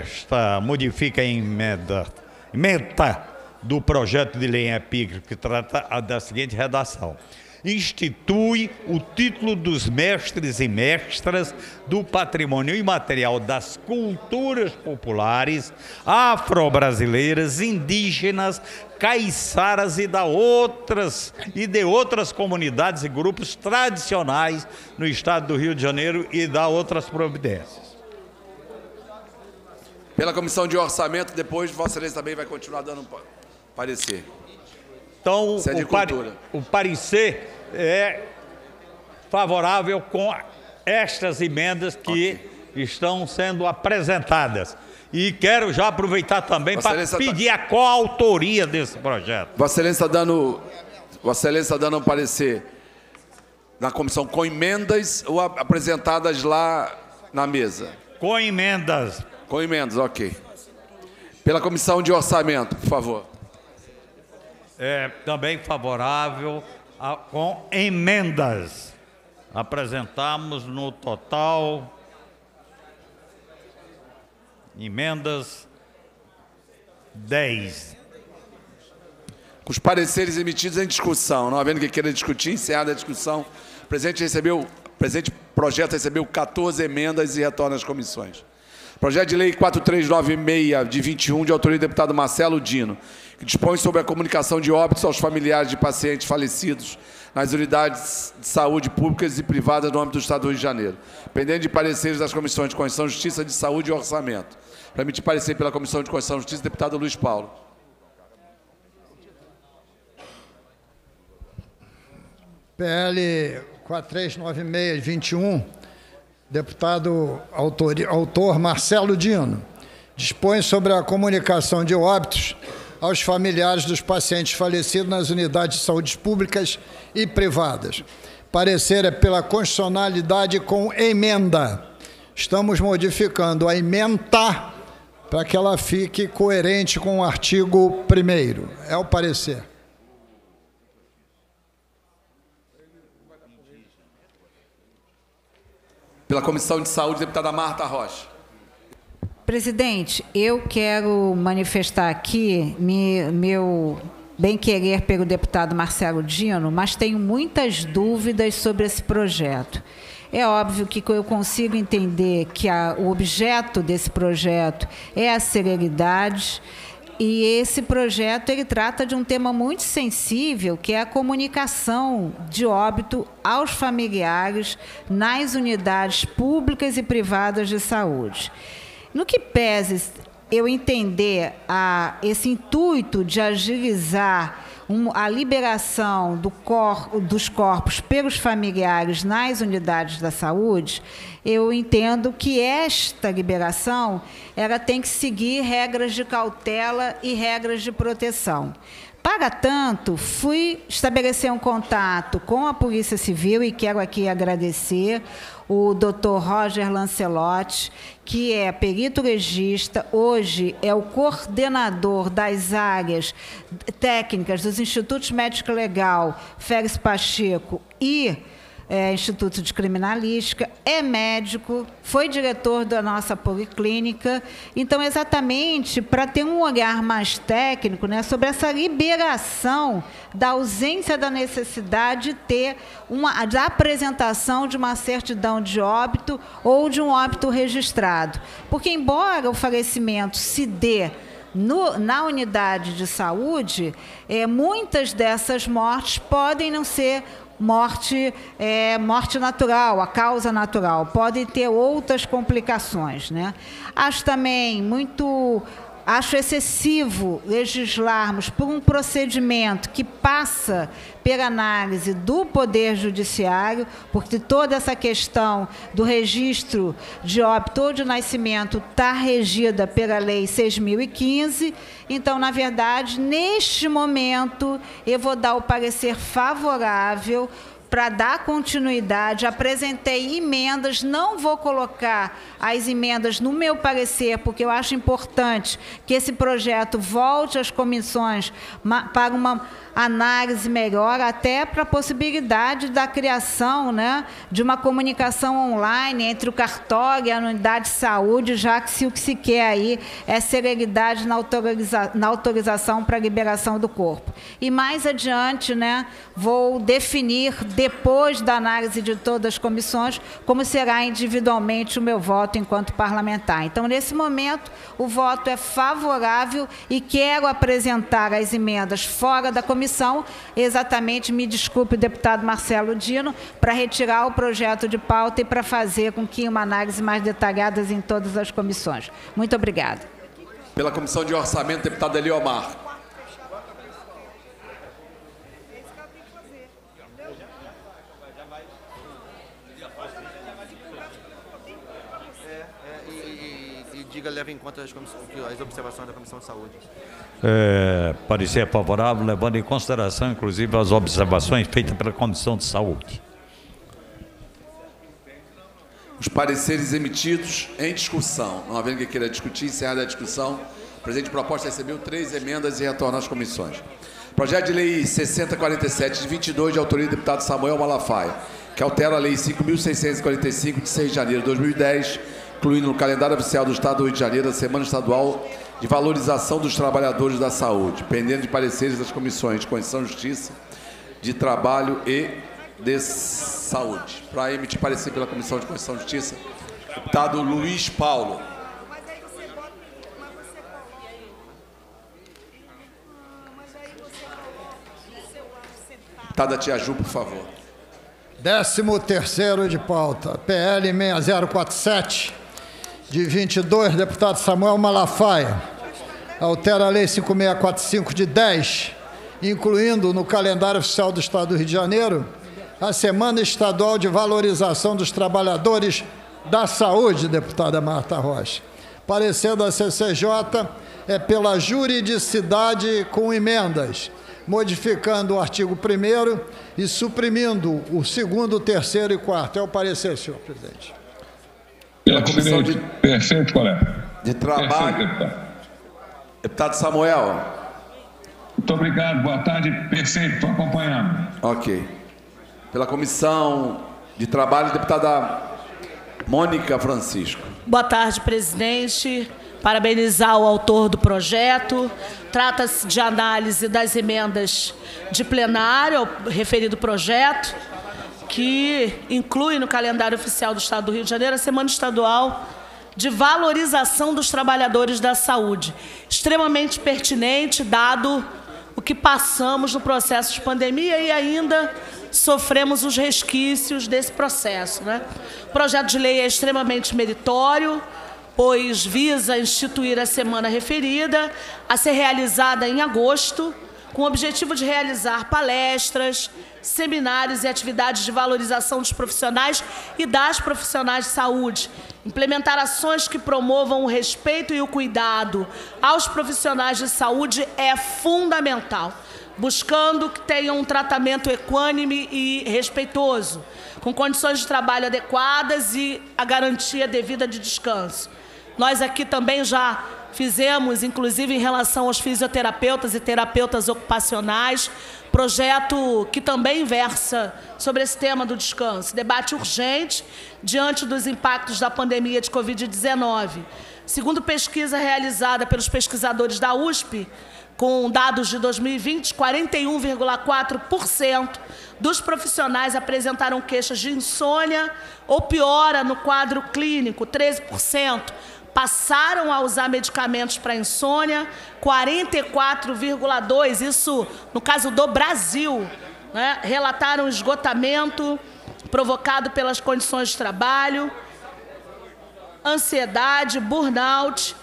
esta modifica a emenda meta do projeto de lei em epígrafe, que trata da seguinte redação. Institui o título dos mestres e mestras do patrimônio imaterial das culturas populares afro-brasileiras, indígenas, caiçaras e, da outras, e de outras comunidades e grupos tradicionais no estado do Rio de Janeiro e da outras providências. Pela Comissão de Orçamento, depois Vossa Excelência também vai continuar dando parecer. Então, o, pare, o parecer é favorável com estas emendas que okay. estão sendo apresentadas. E quero já aproveitar também para tá- pedir tá... a coautoria desse projeto. Vossa Excelência está dando, Vossa Excelência está dando um parecer na comissão com emendas ou apresentadas lá na mesa? Com emendas. Com emendas, ok. Pela comissão de orçamento, por favor. É, também favorável a, com emendas. Apresentamos no total emendas 10. Com os pareceres emitidos em discussão, não havendo que queira discutir, encerrada a discussão. O presidente recebeu, o presente projeto recebeu 14 emendas e retorna às comissões. Projeto de Lei 4396, de 21, de autoria do deputado Marcelo Dino, que dispõe sobre a comunicação de óbitos aos familiares de pacientes falecidos nas unidades de saúde públicas e privadas no âmbito do Estado do Rio de Janeiro, pendente de pareceres das comissões de Constituição, Justiça, de Saúde e Orçamento. Para emitir parecer pela Comissão de Constituição e Justiça, deputado Luiz Paulo. PL 4396, 21 deputado autor, autor Marcelo Dino, dispõe sobre a comunicação de óbitos aos familiares dos pacientes falecidos nas unidades de saúde públicas e privadas. Parecer é pela constitucionalidade com emenda. Estamos modificando a emenda para que ela fique coerente com o artigo 1 É o parecer. Pela Comissão de Saúde, deputada Marta Rocha. Presidente, eu quero manifestar aqui meu bem-querer pelo deputado Marcelo Dino, mas tenho muitas dúvidas sobre esse projeto. É óbvio que eu consigo entender que a, o objeto desse projeto é a celeridade, e esse projeto ele trata de um tema muito sensível, que é a comunicação de óbito aos familiares nas unidades públicas e privadas de saúde. No que pese eu entender a, esse intuito de agilizar um, a liberação do cor, dos corpos pelos familiares nas unidades da saúde, eu entendo que esta liberação ela tem que seguir regras de cautela e regras de proteção. Para tanto, fui estabelecer um contato com a Polícia Civil e quero aqui agradecer o Dr. Roger Lancelotti, que é perito legista, hoje é o coordenador das áreas técnicas dos Institutos Médico Legal, Félix Pacheco e é, Instituto de Criminalística, é médico, foi diretor da nossa policlínica. Então, exatamente para ter um olhar mais técnico né, sobre essa liberação da ausência da necessidade de ter uma da apresentação de uma certidão de óbito ou de um óbito registrado. Porque, embora o falecimento se dê no, na unidade de saúde, é, muitas dessas mortes podem não ser morte, é, morte natural, a causa natural. Pode ter outras complicações. Né? Acho também muito Acho excessivo legislarmos por um procedimento que passa pela análise do Poder Judiciário, porque toda essa questão do registro de óbito ou de nascimento está regida pela Lei 6.015. Então, na verdade, neste momento, eu vou dar o parecer favorável para dar continuidade, apresentei emendas, não vou colocar as emendas no meu parecer, porque eu acho importante que esse projeto volte às comissões para uma análise melhor, até para a possibilidade da criação né, de uma comunicação online entre o cartório e a unidade de saúde, já que se o que se quer aí é celeridade na, autoriza na autorização para a liberação do corpo. E mais adiante, né, vou definir, depois da análise de todas as comissões, como será individualmente o meu voto enquanto parlamentar. Então, nesse momento, o voto é favorável e quero apresentar as emendas fora da comissão exatamente, me desculpe, deputado Marcelo Dino, para retirar o projeto de pauta e para fazer com que uma análise mais detalhada em todas as comissões. Muito obrigada. Pela Comissão de Orçamento, deputado Eliomar. Diga, leve em conta as, as observações da Comissão de Saúde é, parecer favorável, levando em consideração, inclusive, as observações feitas pela Comissão de Saúde. Os pareceres emitidos em discussão. Não havendo que queira discutir, encerrada a discussão. O presidente de proposta recebeu três emendas e retorna às comissões. Projeto de Lei 6047, de 22, de autoria do deputado Samuel Malafaia, que altera a Lei 5.645, de 6 de janeiro de 2010, incluindo no calendário oficial do Estado do Rio de Janeiro a Semana Estadual de valorização dos trabalhadores da saúde, pendendo de pareceres das comissões de Constituição e Justiça, de Trabalho e de Saúde. Para emitir parecer pela Comissão de Constituição e Justiça, deputado Luiz Paulo. Deputada Tia Ju, por favor. Décimo terceiro de pauta, PL 6047, de 22, deputado Samuel Malafaia altera a Lei 5645 de 10, incluindo no calendário oficial do Estado do Rio de Janeiro a Semana Estadual de Valorização dos Trabalhadores da Saúde, deputada Marta Rocha. Parecer da CCJ é pela juridicidade com emendas, modificando o artigo 1 e suprimindo o segundo, terceiro e quarto. É o parecer, senhor presidente. Pela comissão de, Perfeito, colega. De trabalho. Perfeito, Deputado Samuel. Muito obrigado, boa tarde. Perfeito, estou acompanhando. Ok. Pela Comissão de Trabalho, deputada Mônica Francisco. Boa tarde, presidente. Parabenizar o autor do projeto. Trata-se de análise das emendas de plenário ao referido projeto, que inclui no calendário oficial do Estado do Rio de Janeiro a Semana Estadual de valorização dos trabalhadores da saúde. Extremamente pertinente, dado o que passamos no processo de pandemia e ainda sofremos os resquícios desse processo. Né? O projeto de lei é extremamente meritório, pois visa instituir a semana referida, a ser realizada em agosto, com o objetivo de realizar palestras, seminários e atividades de valorização dos profissionais e das profissionais de saúde, implementar ações que promovam o respeito e o cuidado aos profissionais de saúde é fundamental, buscando que tenham um tratamento equânime e respeitoso, com condições de trabalho adequadas e a garantia devida de descanso. Nós aqui também já fizemos, inclusive em relação aos fisioterapeutas e terapeutas ocupacionais, projeto que também versa sobre esse tema do descanso. Debate urgente diante dos impactos da pandemia de Covid-19. Segundo pesquisa realizada pelos pesquisadores da USP, com dados de 2020, 41,4% dos profissionais apresentaram queixas de insônia ou piora no quadro clínico, 13% passaram a usar medicamentos para insônia, 44,2%, isso no caso do Brasil, né, relataram esgotamento provocado pelas condições de trabalho, ansiedade, burnout,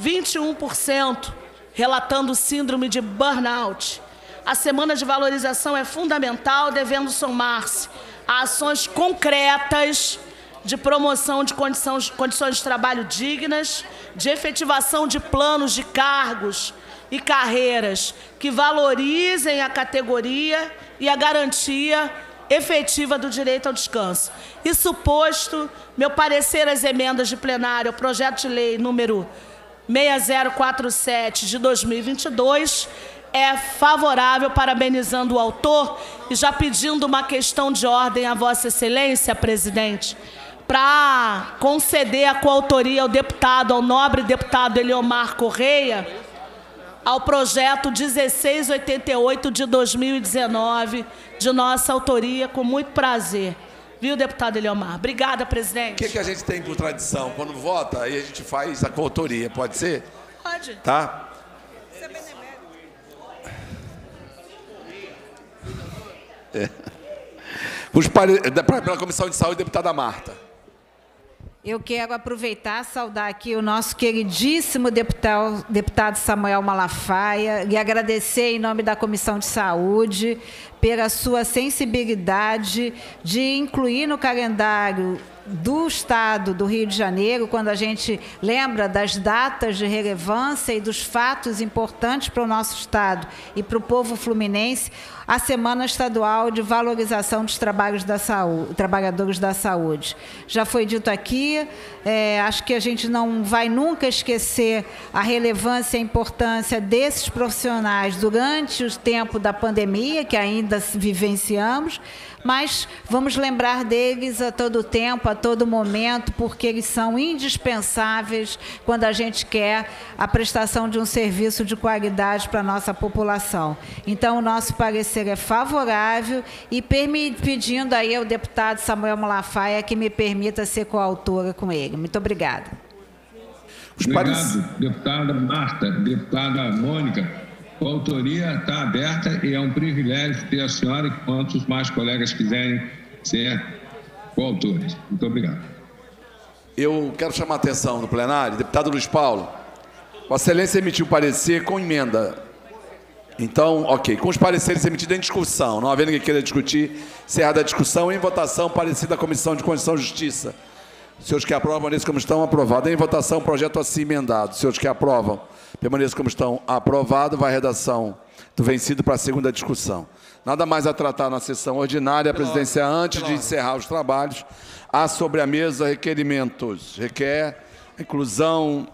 21% relatando síndrome de burnout. A semana de valorização é fundamental, devendo somar-se a ações concretas de promoção de condições, condições de trabalho dignas, de efetivação de planos de cargos e carreiras que valorizem a categoria e a garantia efetiva do direito ao descanso. Isso posto, meu parecer às emendas de plenário ao projeto de lei número 6047 de 2022 é favorável, parabenizando o autor e já pedindo uma questão de ordem a Vossa Excelência, presidente, para conceder a coautoria ao deputado, ao nobre deputado Eliomar Correia, ao projeto 1688 de 2019, de nossa autoria, com muito prazer. Viu, deputado Eliomar? Obrigada, presidente. O que, que a gente tem por tradição? Quando vota, aí a gente faz a coautoria, pode ser? Pode. Tá? É. Os pare... Pela Comissão de Saúde, deputada Marta. Eu quero aproveitar saudar aqui o nosso queridíssimo deputado, deputado Samuel Malafaia e agradecer em nome da Comissão de Saúde pela sua sensibilidade de incluir no calendário do Estado do Rio de Janeiro, quando a gente lembra das datas de relevância e dos fatos importantes para o nosso Estado e para o povo fluminense, a Semana Estadual de Valorização dos Trabalhos da Saúde, Trabalhadores da Saúde. Já foi dito aqui, é, acho que a gente não vai nunca esquecer a relevância e a importância desses profissionais durante o tempo da pandemia, que ainda vivenciamos, mas vamos lembrar deles a todo tempo, a todo momento, porque eles são indispensáveis quando a gente quer a prestação de um serviço de qualidade para a nossa população. Então, o nosso parecer é favorável e pedindo aí ao deputado Samuel Malafaia que me permita ser coautora com ele. Muito obrigada. Obrigado, deputada Marta, deputada Mônica. A autoria está aberta e é um privilégio ter a senhora e quantos mais colegas quiserem ser coautores. Muito obrigado. Eu quero chamar a atenção do plenário, deputado Luiz Paulo. Vossa Excelência emitiu parecer com emenda. Então, ok. Com os pareceres emitidos em discussão, não havendo ninguém queira discutir, encerrada a discussão, em votação, parecer da Comissão de Constituição e Justiça. Senhores que aprovam, permaneçam como estão, aprovado. Em votação, projeto assim emendado. Senhores que aprovam, permaneçam como estão, aprovado. Vai a redação do vencido para a segunda discussão. Nada mais a tratar na sessão ordinária. A presidência, antes de encerrar os trabalhos, há sobre a mesa requerimentos. Requer inclusão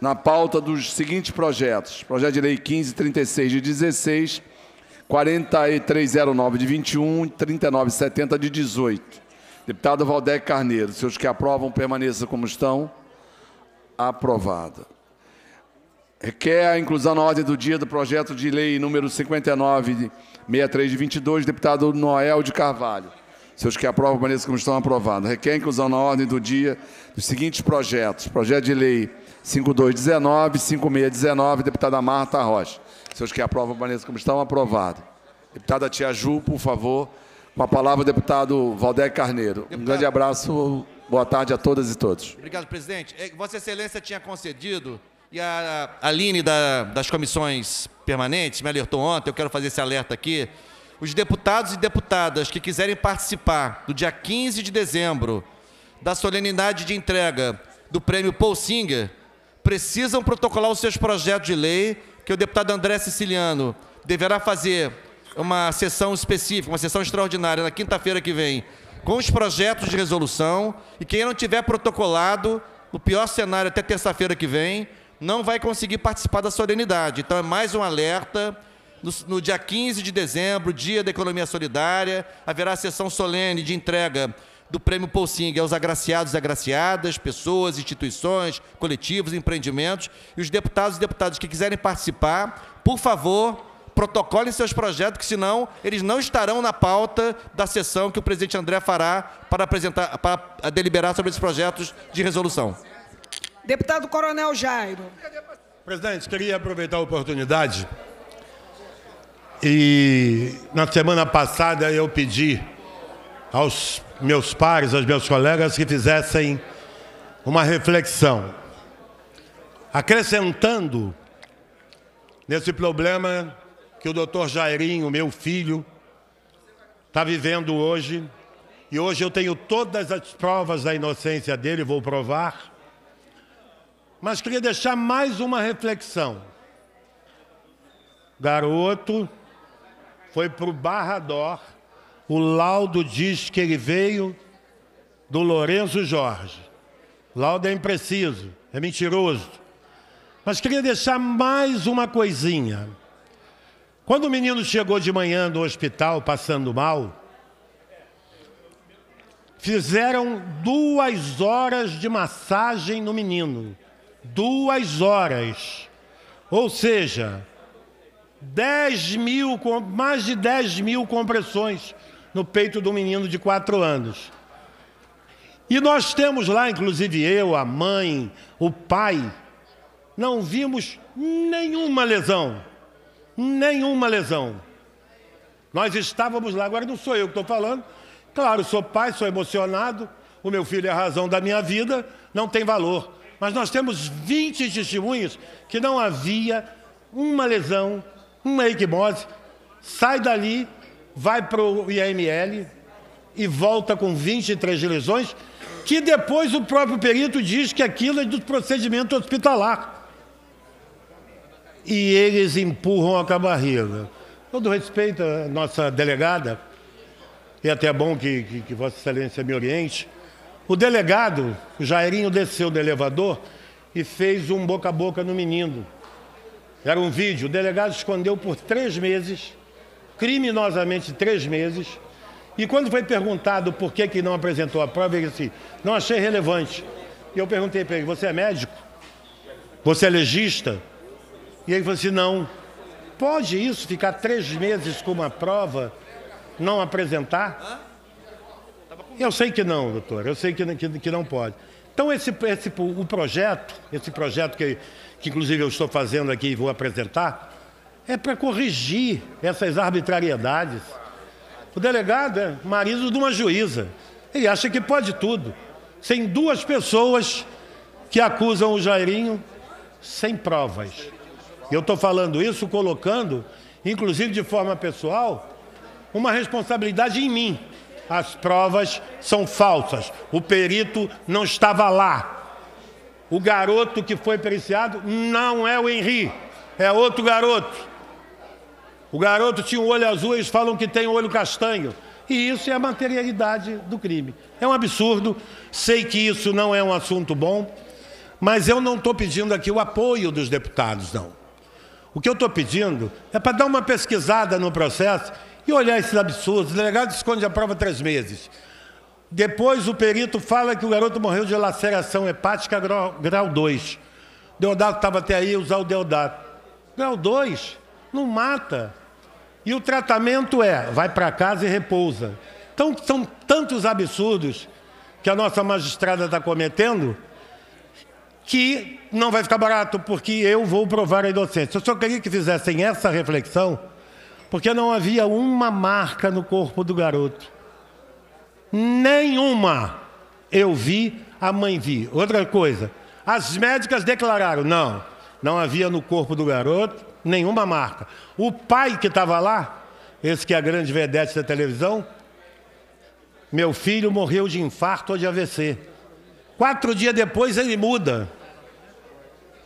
na pauta dos seguintes projetos. Projeto de Lei 1536 de 16, 4309 de 21, 3970 de 18. Deputado Valdec Carneiro, seus que aprovam, permaneçam como estão. Aprovada. Requer a inclusão na ordem do dia do projeto de lei número 5963 de 22, deputado Noel de Carvalho. Seus que aprovam, permaneçam como estão aprovados. Requer a inclusão na ordem do dia dos seguintes projetos. Projeto de lei 5219, 5619, deputada Marta Rocha. Seus que aprovam, permaneçam como estão aprovados. Deputada Tia Ju, por favor. Com a palavra, o deputado Valdec Carneiro. Deputado. Um grande abraço, boa tarde a todas e todos. Obrigado, presidente. É, Vossa Excelência tinha concedido e a Aline da, das comissões permanentes me alertou ontem, eu quero fazer esse alerta aqui. Os deputados e deputadas que quiserem participar do dia 15 de dezembro da solenidade de entrega do prêmio Paul Singer, precisam protocolar os seus projetos de lei, que o deputado André Siciliano deverá fazer uma sessão específica, uma sessão extraordinária na quinta-feira que vem, com os projetos de resolução, e quem não tiver protocolado, no pior cenário até terça-feira que vem, não vai conseguir participar da solenidade. Então é mais um alerta. No, no, dia 15 de dezembro, dia da economia solidária, haverá sessão solene de entrega do Prêmio Poulsing aos agraciados e agraciadas, pessoas, instituições, coletivos, empreendimentos. E os deputados e deputadas que quiserem participar, por favor, protocolem seus projetos, que senão eles não estarão na pauta da sessão que o presidente André fará para apresentar, para deliberar sobre esses projetos de resolução. Deputado Coronel Jairo. Presidente, queria aproveitar a oportunidade e na semana passada eu pedi aos meus pares, aos meus colegas que fizessem uma reflexão, acrescentando nesse problema que o doutor Jairinho, meu filho, está vivendo hoje. E hoje eu tenho todas as provas da inocência dele, vou provar. Mas queria deixar mais uma reflexão. Garoto foi para o Barrador. O laudo diz que ele veio do Lourenço Jorge. Laudo é impreciso, é mentiroso. Mas queria deixar mais uma coisinha. Quando o menino chegou de manhã do hospital passando mal, fizeram duas horas de massagem no menino duas horas. Ou seja, 10 mil, mais de 10 mil compressões no peito do menino de quatro anos. E nós temos lá, inclusive eu, a mãe, o pai, não vimos nenhuma lesão. Nenhuma lesão. Nós estávamos lá, agora não sou eu que estou falando. Claro, sou pai, sou emocionado, o meu filho é a razão da minha vida, não tem valor. Mas nós temos 20 testemunhos que não havia uma lesão, uma equimose. Sai dali, vai para o IML e volta com 23 lesões, que depois o próprio perito diz que aquilo é do procedimento hospitalar. E eles empurram a barriga. Todo respeito à nossa delegada, e até é bom que, que, que Vossa Excelência me oriente, o delegado, o Jairinho, desceu do elevador e fez um boca a boca no menino. Era um vídeo. O delegado escondeu por três meses, criminosamente três meses. E quando foi perguntado por que, que não apresentou a prova, ele disse: não achei relevante. E eu perguntei para ele: você é médico? Você é legista? E ele falou assim: não. Pode isso, ficar três meses com uma prova, não apresentar? Eu sei que não, doutor, eu sei que, que, que não pode. Então, esse, esse, o projeto, esse projeto que, que inclusive eu estou fazendo aqui e vou apresentar, é para corrigir essas arbitrariedades. O delegado é marido de uma juíza. Ele acha que pode tudo. Sem duas pessoas que acusam o Jairinho sem provas. Eu estou falando isso colocando, inclusive de forma pessoal, uma responsabilidade em mim as provas são falsas. O perito não estava lá. O garoto que foi periciado não é o Henri, é outro garoto. O garoto tinha um olho azul, eles falam que tem um olho castanho. E isso é a materialidade do crime. É um absurdo, sei que isso não é um assunto bom, mas eu não estou pedindo aqui o apoio dos deputados, não. O que eu estou pedindo é para dar uma pesquisada no processo e olhar esses absurdos. O delegado esconde a prova três meses. Depois o perito fala que o garoto morreu de laceração hepática grau 2. Deodato estava até aí usar o Deodato. Grau 2 não mata. E o tratamento é, vai para casa e repousa. Então são tantos absurdos que a nossa magistrada está cometendo que não vai ficar barato, porque eu vou provar a inocência. Eu só queria que fizessem essa reflexão porque não havia uma marca no corpo do garoto. Nenhuma. Eu vi, a mãe vi. Outra coisa, as médicas declararam: não, Não havia no corpo do garoto nenhuma marca. O pai que estava lá, esse que é a grande vedete da televisão, meu filho morreu de infarto ou de AVC. Quatro dias depois ele muda.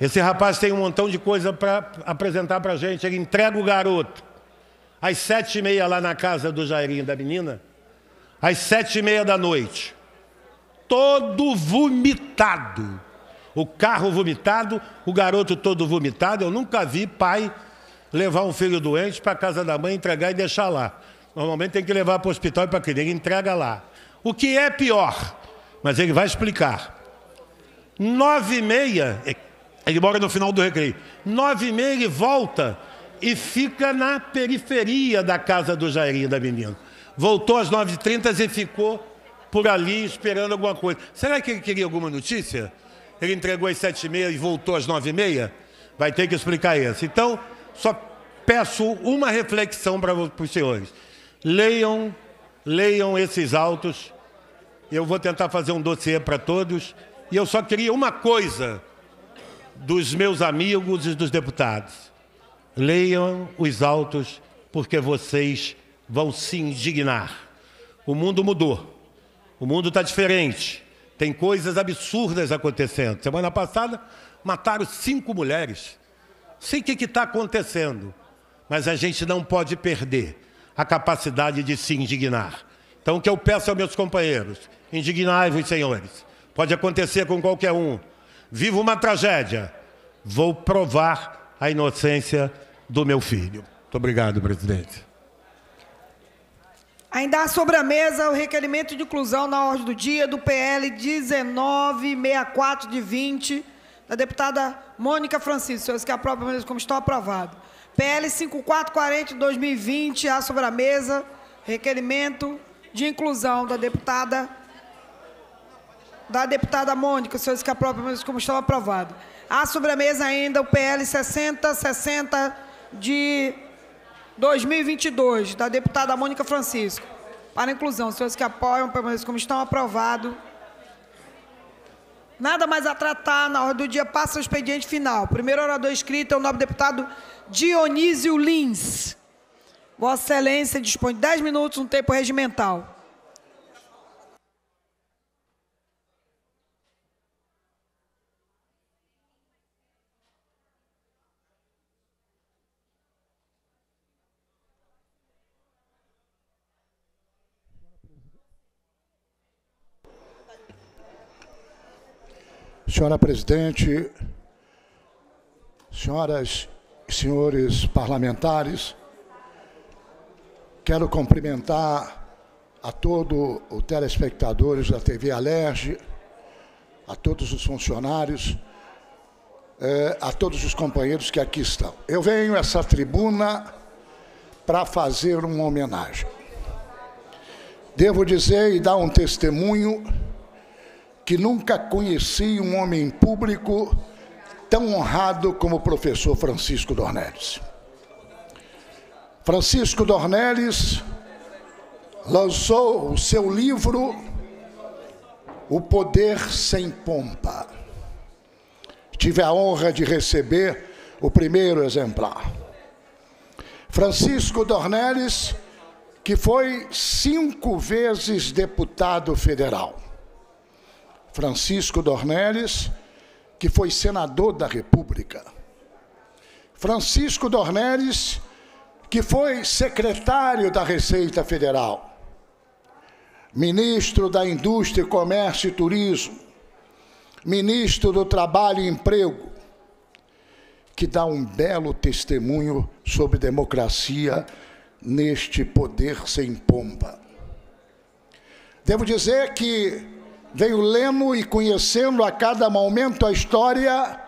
Esse rapaz tem um montão de coisa para apresentar para a gente. Ele entrega o garoto às sete e meia lá na casa do Jairinho da menina, às sete e meia da noite, todo vomitado. O carro vomitado, o garoto todo vomitado. Eu nunca vi pai levar um filho doente para a casa da mãe, entregar e deixar lá. Normalmente tem que levar para o hospital e para a clínica, entrega lá. O que é pior? Mas ele vai explicar. Nove e meia, ele mora no final do recreio. Nove e meia ele volta e fica na periferia da casa do Jairinho da menina. Voltou às nove e trinta e ficou por ali esperando alguma coisa. Será que ele queria alguma notícia? Ele entregou às sete e meia voltou às nove e meia? Vai ter que explicar isso. Então, só peço uma reflexão para os senhores. Leiam, leiam esses autos. Eu vou tentar fazer um dossiê para todos. E eu só queria uma coisa dos meus amigos e dos deputados. Leiam os autos, porque vocês vão se indignar. O mundo mudou. O mundo está diferente. Tem coisas absurdas acontecendo. Semana passada mataram cinco mulheres. Sei o que está acontecendo, mas a gente não pode perder a capacidade de se indignar. Então, o que eu peço aos meus companheiros: indignai-vos, senhores. Pode acontecer com qualquer um. Viva uma tragédia. Vou provar a inocência do meu filho. Muito obrigado, presidente. Ainda há sobre a mesa o requerimento de inclusão na ordem do dia do PL 1964 de 20, da deputada Mônica Francisco. Senhores que aprovam mesmo como estão aprovado. PL 5440 de 2020, há sobre a mesa requerimento de inclusão da deputada da deputada Mônica, senhores que aprovam mesmo como estão aprovado. Há sobre a mesa ainda o PL 6060 de 2022, da deputada Mônica Francisco. Para inclusão, senhores que apoiam, permaneçam como estão, aprovado. Nada mais a tratar, na ordem do dia passa o expediente final. primeiro orador escrito é o nobre deputado Dionísio Lins. Vossa Excelência dispõe de 10 minutos no tempo regimental. Senhora presidente, senhoras e senhores parlamentares, quero cumprimentar a todos os telespectadores da TV Alerge, a todos os funcionários, eh, a todos os companheiros que aqui estão. Eu venho a essa tribuna para fazer uma homenagem. Devo dizer e dar um testemunho que nunca conheci um homem público tão honrado como o professor Francisco Dornelles. Francisco Dornelles lançou o seu livro O Poder Sem Pompa. Tive a honra de receber o primeiro exemplar. Francisco Dornelles, que foi cinco vezes deputado federal Francisco Dornelles, que foi senador da República. Francisco Dornelles, que foi secretário da Receita Federal, ministro da Indústria, Comércio e Turismo, ministro do Trabalho e Emprego, que dá um belo testemunho sobre democracia neste poder sem pompa. Devo dizer que venho lendo e conhecendo a cada momento a história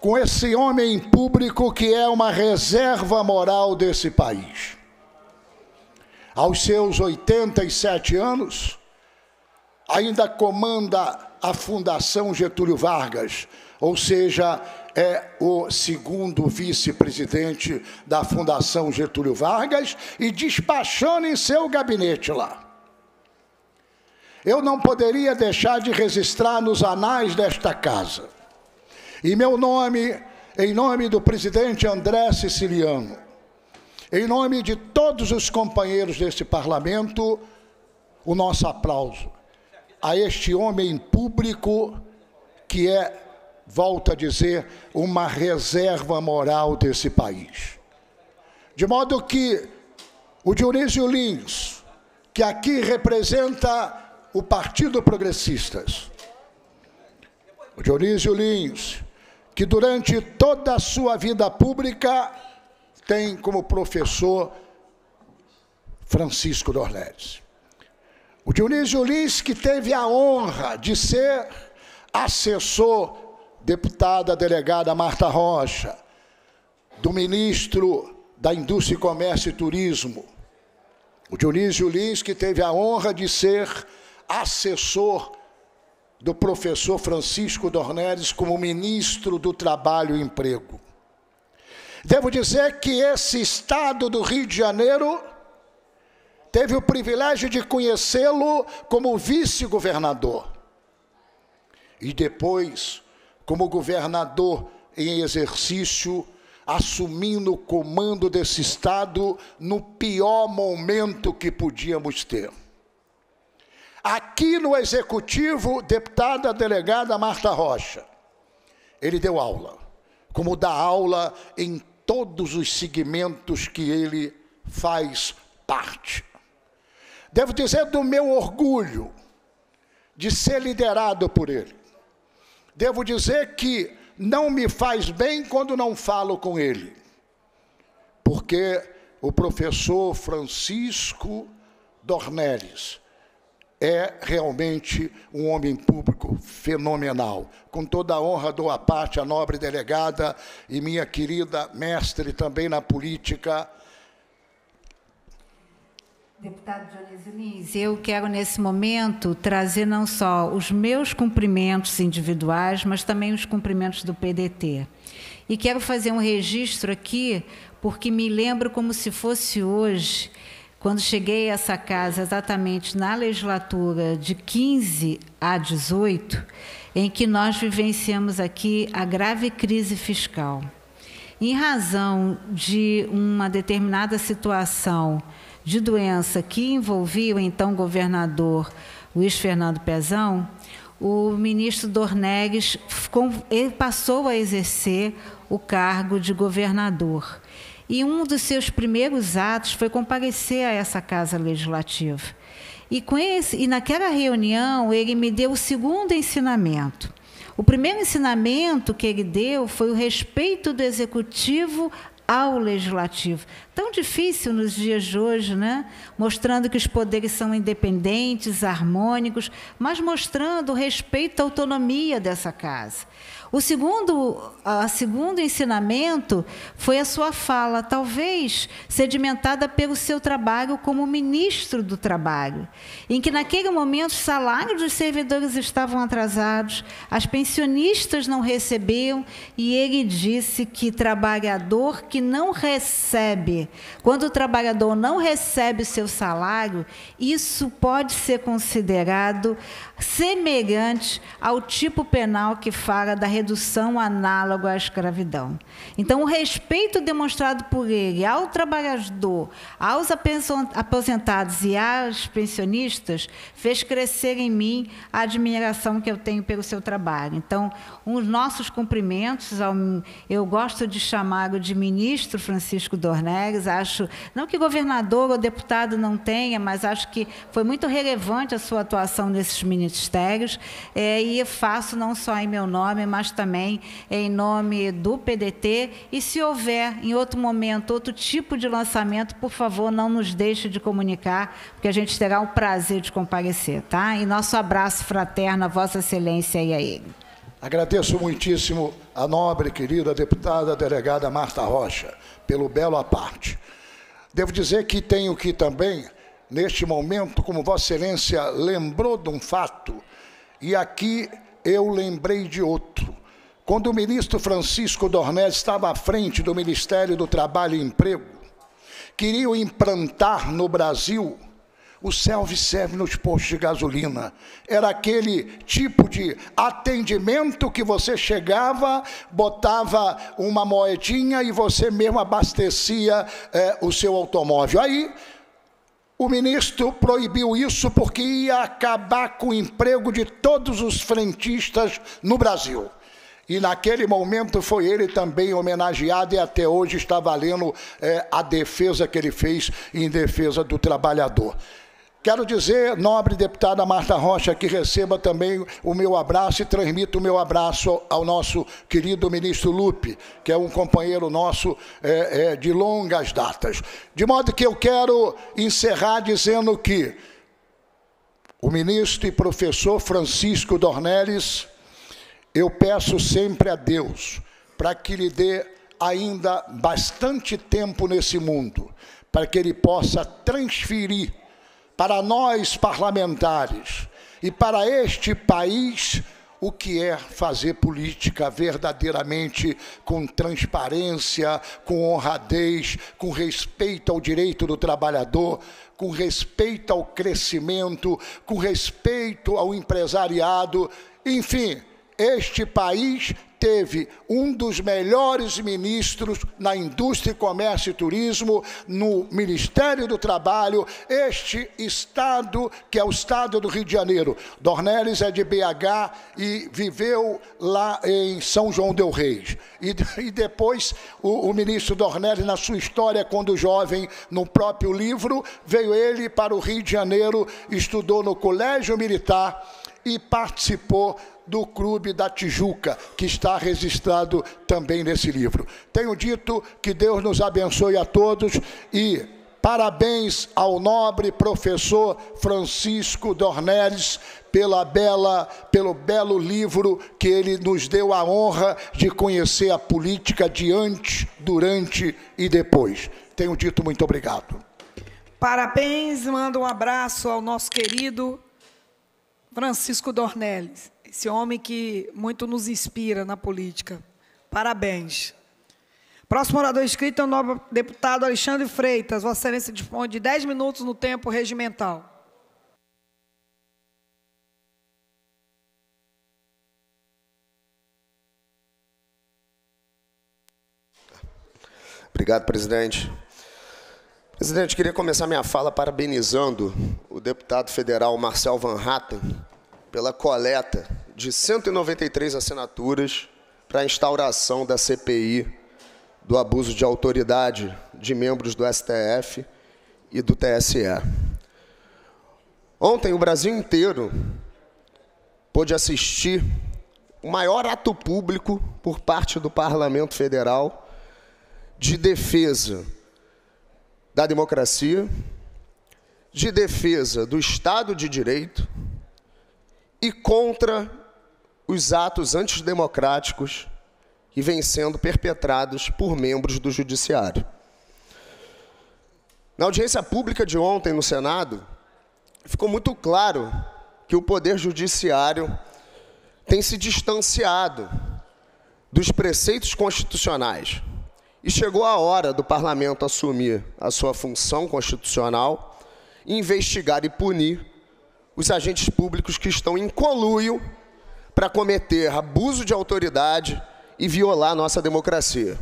com esse homem público que é uma reserva moral desse país. Aos seus 87 anos, ainda comanda a Fundação Getúlio Vargas, ou seja, é o segundo vice-presidente da Fundação Getúlio Vargas e despachando em seu gabinete lá eu não poderia deixar de registrar nos anais desta casa. E meu nome em nome do presidente André Siciliano, em nome de todos os companheiros deste parlamento, o nosso aplauso a este homem público que é, volto a dizer, uma reserva moral desse país. De modo que o Dionísio Lins, que aqui representa o Partido Progressistas, o Dionísio Lins, que durante toda a sua vida pública tem como professor Francisco Dornelles. O Dionísio Lins, que teve a honra de ser assessor, deputada delegada Marta Rocha, do ministro da Indústria, Comércio e Turismo. O Dionísio Lins, que teve a honra de ser assessor do professor Francisco Dornelles como ministro do Trabalho e Emprego. Devo dizer que esse estado do Rio de Janeiro teve o privilégio de conhecê-lo como vice-governador. E depois, como governador em exercício, assumindo o comando desse Estado no pior momento que podíamos ter. Aqui no Executivo, deputada delegada Marta Rocha, ele deu aula, como dá aula em todos os segmentos que ele faz parte. Devo dizer do meu orgulho de ser liderado por ele. Devo dizer que não me faz bem quando não falo com ele, porque o professor Francisco Dornelles é realmente um homem público fenomenal. Com toda a honra dou a parte à nobre delegada e minha querida mestre também na política. Deputado Dionísio Lins, eu quero nesse momento trazer não só os meus cumprimentos individuais, mas também os cumprimentos do PDT. E quero fazer um registro aqui, porque me lembro como se fosse hoje quando cheguei a essa casa, exatamente na legislatura de 15 a 18, em que nós vivenciamos aqui a grave crise fiscal. Em razão de uma determinada situação de doença que envolvia o então governador Luiz Fernando Pezão, o ministro Dornegues passou a exercer o cargo de governador. E um dos seus primeiros atos foi comparecer a essa casa legislativa. E, esse, e naquela reunião, ele me deu o segundo ensinamento. O primeiro ensinamento que ele deu foi o respeito do executivo ao legislativo. Tão difícil nos dias de hoje, né? Mostrando que os poderes são independentes, harmônicos, mas mostrando o respeito à autonomia dessa casa. O segundo, a segundo ensinamento foi a sua fala, talvez sedimentada pelo seu trabalho como ministro do Trabalho, em que naquele momento os salários dos servidores estavam atrasados, as pensionistas não recebiam, e ele disse que trabalhador que não recebe, quando o trabalhador não recebe o seu salário, isso pode ser considerado semelhante ao tipo penal que fala da redução análoga à escravidão. Então, o respeito demonstrado por ele ao trabalhador, aos aposentados e às pensionistas fez crescer em mim a admiração que eu tenho pelo seu trabalho. Então, os nossos cumprimentos, ao, eu gosto de chamá-lo de ministro Francisco Dornelles, acho, não que governador ou deputado não tenha, mas acho que foi muito relevante a sua atuação nesses ministérios, é, e faço não só em meu nome, mas também em nome do PDT. E se houver, em outro momento, outro tipo de lançamento, por favor, não nos deixe de comunicar, porque a gente terá o prazer de comparecer. Tá? E nosso abraço fraterno a Vossa Excelência e a ele. Agradeço muitíssimo a nobre querida deputada delegada Marta Rocha pelo belo aparte. Devo dizer que tenho que também, neste momento, como Vossa Excelência lembrou de um fato, e aqui eu lembrei de outro. Quando o ministro Francisco Dornelles estava à frente do Ministério do Trabalho e Emprego, queriam implantar no Brasil o self-service nos postos de gasolina. Era aquele tipo de atendimento que você chegava, botava uma moedinha e você mesmo abastecia é, o seu automóvel. Aí o ministro proibiu isso porque ia acabar com o emprego de todos os frentistas no Brasil. E naquele momento foi ele também homenageado e até hoje está valendo é, a defesa que ele fez em defesa do trabalhador. Quero dizer, nobre deputada Marta Rocha, que receba também o meu abraço e transmito o meu abraço ao nosso querido ministro Lupe, que é um companheiro nosso é, é, de longas datas. De modo que eu quero encerrar dizendo que o ministro e professor Francisco Dornelles, eu peço sempre a Deus para que lhe dê ainda bastante tempo nesse mundo, para que ele possa transferir para nós parlamentares e para este país o que é fazer política verdadeiramente com transparência, com honradez, com respeito ao direito do trabalhador, com respeito ao crescimento, com respeito ao empresariado, enfim, este país teve um dos melhores ministros na indústria, comércio e turismo, no Ministério do Trabalho, este estado, que é o estado do Rio de Janeiro. Dornelles é de BH e viveu lá em São João del Reis. E, e depois, o, o ministro Dornelles, na sua história, quando jovem, no próprio livro, veio ele para o Rio de Janeiro, estudou no Colégio Militar e participou do Clube da Tijuca, que está registrado também nesse livro. Tenho dito que Deus nos abençoe a todos e parabéns ao nobre professor Francisco Dornelles pela bela, pelo belo livro que ele nos deu a honra de conhecer a política de antes, durante e depois. Tenho dito muito obrigado. Parabéns, mando um abraço ao nosso querido Francisco Dornelles esse homem que muito nos inspira na política. Parabéns. Próximo orador inscrito é o nobre deputado Alexandre Freitas. Vossa Excelência dispõe de 10 minutos no tempo regimental. Obrigado, presidente. Presidente, queria começar minha fala parabenizando o deputado federal Marcel Van Hatten pela coleta de 193 assinaturas para a instauração da CPI do abuso de autoridade de membros do STF e do TSE. Ontem, o Brasil inteiro pôde assistir o maior ato público por parte do Parlamento Federal de defesa da democracia, de defesa do Estado de Direito e contra os atos antidemocráticos que vêm sendo perpetrados por membros do Judiciário. Na audiência pública de ontem no Senado, ficou muito claro que o Poder Judiciário tem se distanciado dos preceitos constitucionais. E chegou a hora do parlamento assumir a sua função constitucional, investigar e punir os agentes públicos que estão em conluio para cometer abuso de autoridade e violar nossa democracia.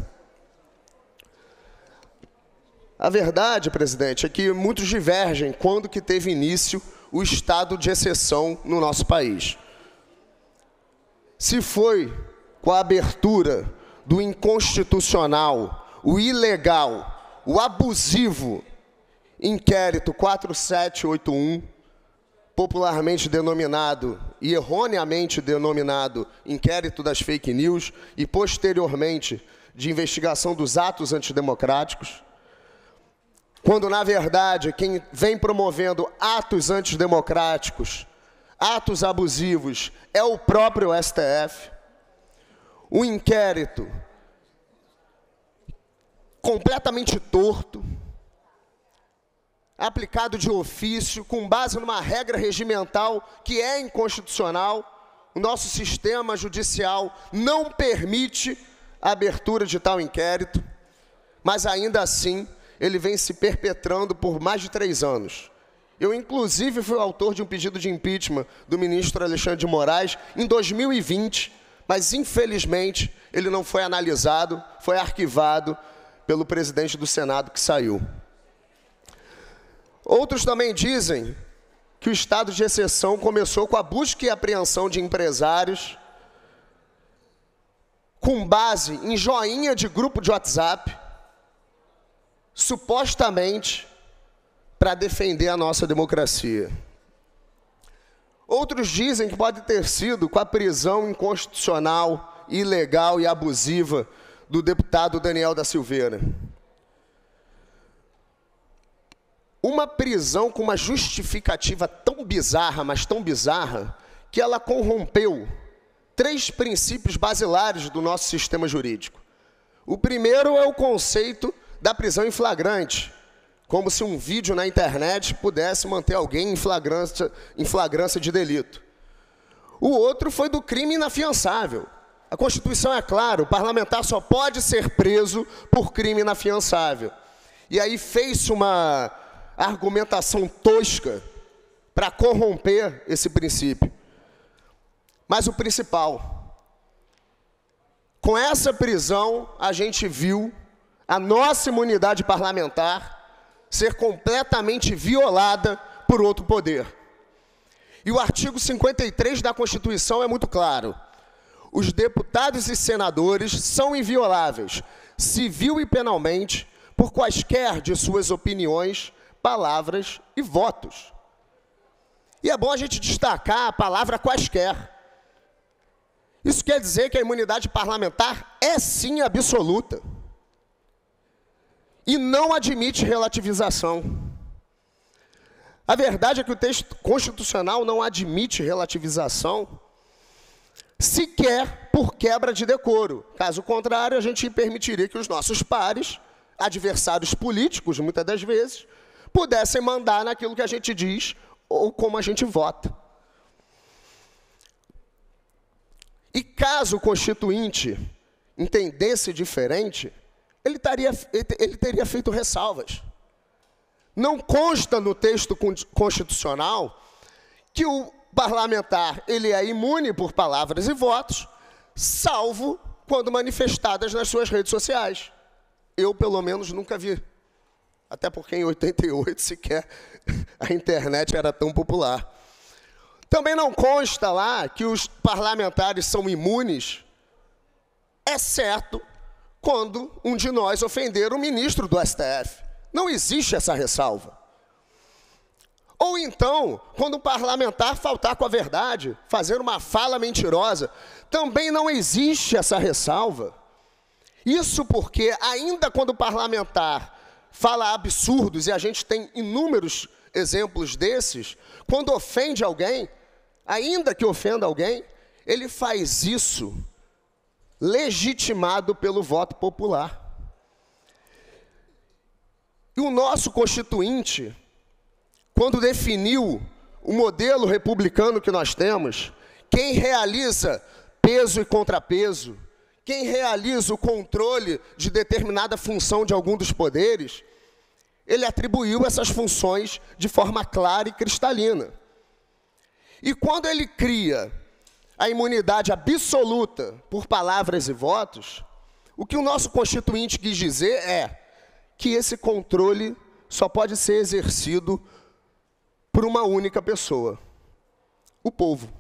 A verdade, presidente, é que muitos divergem quando que teve início o estado de exceção no nosso país. Se foi com a abertura do inconstitucional, o ilegal, o abusivo inquérito 4781 popularmente denominado e erroneamente denominado inquérito das fake news e posteriormente de investigação dos atos antidemocráticos, quando na verdade quem vem promovendo atos antidemocráticos, atos abusivos é o próprio STF. Um inquérito completamente torto, aplicado de ofício, com base numa regra regimental que é inconstitucional. O nosso sistema judicial não permite a abertura de tal inquérito, mas ainda assim ele vem se perpetrando por mais de três anos. Eu, inclusive, fui autor de um pedido de impeachment do ministro Alexandre de Moraes em 2020, mas, infelizmente, ele não foi analisado, foi arquivado pelo presidente do Senado que saiu. Outros também dizem que o estado de exceção começou com a busca e apreensão de empresários com base em joinha de grupo de WhatsApp, supostamente para defender a nossa democracia. Outros dizem que pode ter sido com a prisão inconstitucional, ilegal e abusiva do deputado Daniel da Silveira. Uma prisão com uma justificativa tão bizarra, mas tão bizarra, que ela corrompeu três princípios basilares do nosso sistema jurídico. O primeiro é o conceito da prisão em flagrante, como se um vídeo na internet pudesse manter alguém em flagrância, em flagrância de delito. O outro foi do crime inafiançável. A Constituição é clara, o parlamentar só pode ser preso por crime inafiançável. E aí fez-se uma argumentação tosca para corromper esse princípio. Mas o principal, com essa prisão, a gente viu a nossa imunidade parlamentar ser completamente violada por outro poder. E o artigo 53 da Constituição é muito claro. Os deputados e senadores são invioláveis, civil e penalmente, por quaisquer de suas opiniões, palavras e votos. E é bom a gente destacar a palavra quaisquer. Isso quer dizer que a imunidade parlamentar é sim absoluta. E não admite relativização. A verdade é que o texto constitucional não admite relativização sequer por quebra de decoro. Caso contrário, a gente permitiria que os nossos pares, adversários políticos, muitas das vezes, pudessem mandar naquilo que a gente diz ou como a gente vota. E caso o constituinte entendesse diferente, ele, taria, ele teria feito ressalvas. Não consta no texto constitucional que o parlamentar ele é imune por palavras e votos, salvo quando manifestadas nas suas redes sociais. Eu, pelo menos, nunca vi. Até porque em 88 sequer a internet era tão popular. Também não consta lá que os parlamentares são imunes, exceto quando um de nós ofender o ministro do STF. Não existe essa ressalva. Ou então, quando o parlamentar faltar com a verdade, fazer uma fala mentirosa, também não existe essa ressalva. Isso porque, ainda quando o parlamentar fala absurdos, e a gente tem inúmeros exemplos desses, quando ofende alguém, ainda que ofenda alguém, ele faz isso legitimado pelo voto popular. E o nosso constituinte, quando definiu o modelo republicano que nós temos, quem realiza peso e contrapeso, quem realiza o controle de determinada função de algum dos poderes, ele atribuiu essas funções de forma clara e cristalina. E quando ele cria a imunidade absoluta por palavras e votos, o que o nosso constituinte quis dizer é que esse controle só pode ser exercido por uma única pessoa: o povo.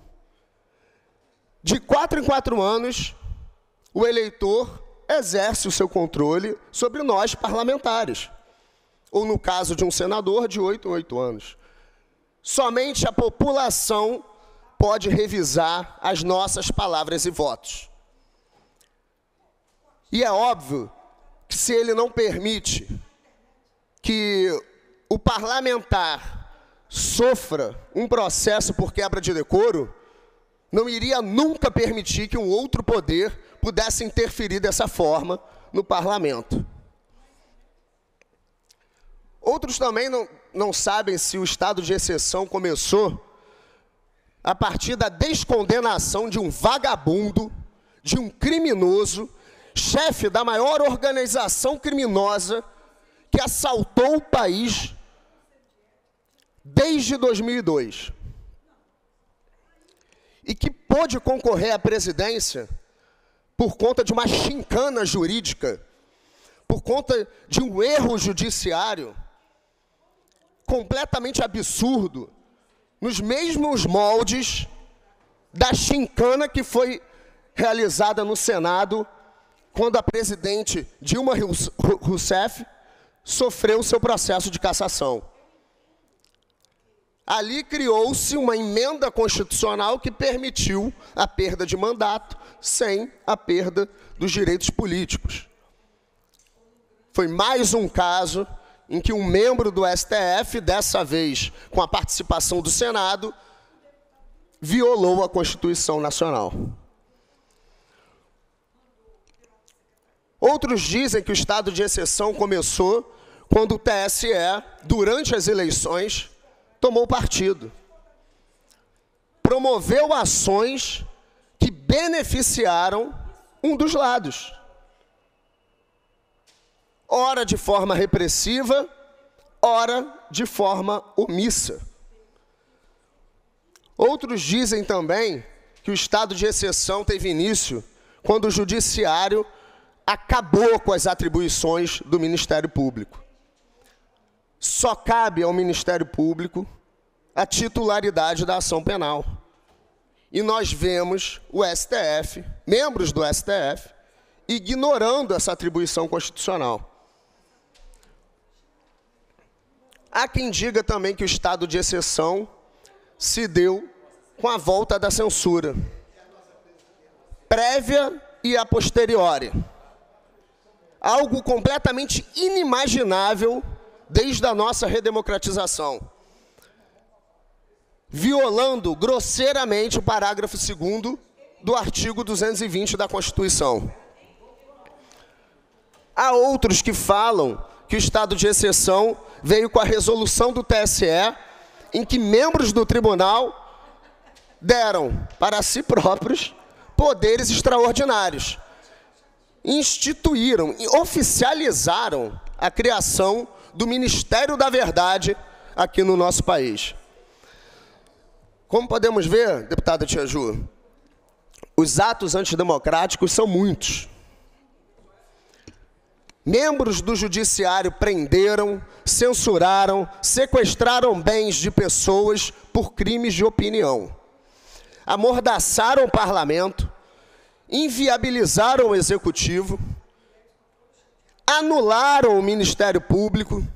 De quatro em quatro anos, o eleitor exerce o seu controle sobre nós parlamentares. Ou no caso de um senador, de oito em oito anos. Somente a população pode revisar as nossas palavras e votos. E é óbvio que se ele não permite que o parlamentar sofra um processo por quebra de decoro, não iria nunca permitir que um outro poder pudesse interferir dessa forma no parlamento. Outros também não, não sabem se o estado de exceção começou a partir da descondenação de um vagabundo, de um criminoso, chefe da maior organização criminosa que assaltou o país desde 2002 e que pôde concorrer à presidência por conta de uma chincana jurídica, por conta de um erro judiciário completamente absurdo, nos mesmos moldes da chincana que foi realizada no Senado quando a presidente Dilma Rousseff sofreu seu processo de cassação. Ali criou-se uma emenda constitucional que permitiu a perda de mandato sem a perda dos direitos políticos. Foi mais um caso em que um membro do STF, dessa vez com a participação do Senado, violou a Constituição Nacional. Outros dizem que o estado de exceção começou quando o TSE, durante as eleições, tomou partido. Promoveu ações que beneficiaram um dos lados. Ora de forma repressiva, ora de forma omissa. Outros dizem também que o estado de exceção teve início quando o judiciário acabou com as atribuições do Ministério Público só cabe ao Ministério Público a titularidade da ação penal. E nós vemos o STF, membros do STF, ignorando essa atribuição constitucional. Há quem diga também que o estado de exceção se deu com a volta da censura, prévia e a posteriori. Algo completamente inimaginável desde a nossa redemocratização, violando grosseiramente o parágrafo 2 do artigo 220 da Constituição. Há outros que falam que o estado de exceção veio com a resolução do TSE, em que membros do tribunal deram para si próprios poderes extraordinários. Instituíram e oficializaram a criação do Ministério da Verdade aqui no nosso país. Como podemos ver, deputada Tia Ju, os atos antidemocráticos são muitos. Membros do judiciário prenderam, censuraram, sequestraram bens de pessoas por crimes de opinião. Amordaçaram o parlamento, inviabilizaram o executivo, anularam o Ministério Público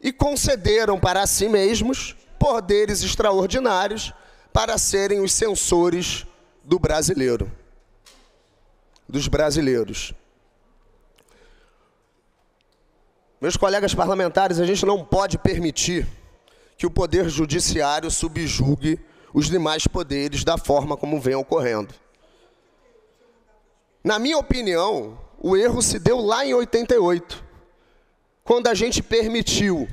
e concederam para si mesmos poderes extraordinários para serem os censores do brasileiro, dos brasileiros. Meus colegas parlamentares, a gente não pode permitir que o poder judiciário subjugue os demais poderes da forma como vem ocorrendo. Na minha opinião, o erro se deu lá em 88, quando a gente permitiu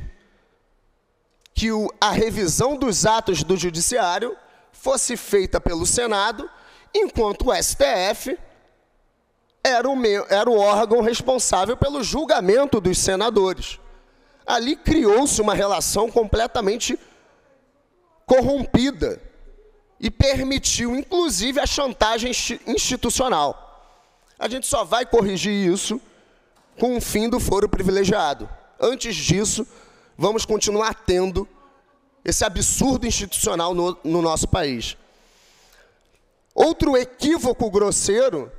que a revisão dos atos do judiciário fosse feita pelo Senado, enquanto o STF era o, era o órgão responsável pelo julgamento dos senadores. Ali criou-se uma relação completamente corrompida e permitiu, inclusive, a chantagem institucional. A gente só vai corrigir isso com o fim do foro privilegiado. Antes disso, vamos continuar tendo esse absurdo institucional no, no nosso país. Outro equívoco grosseiro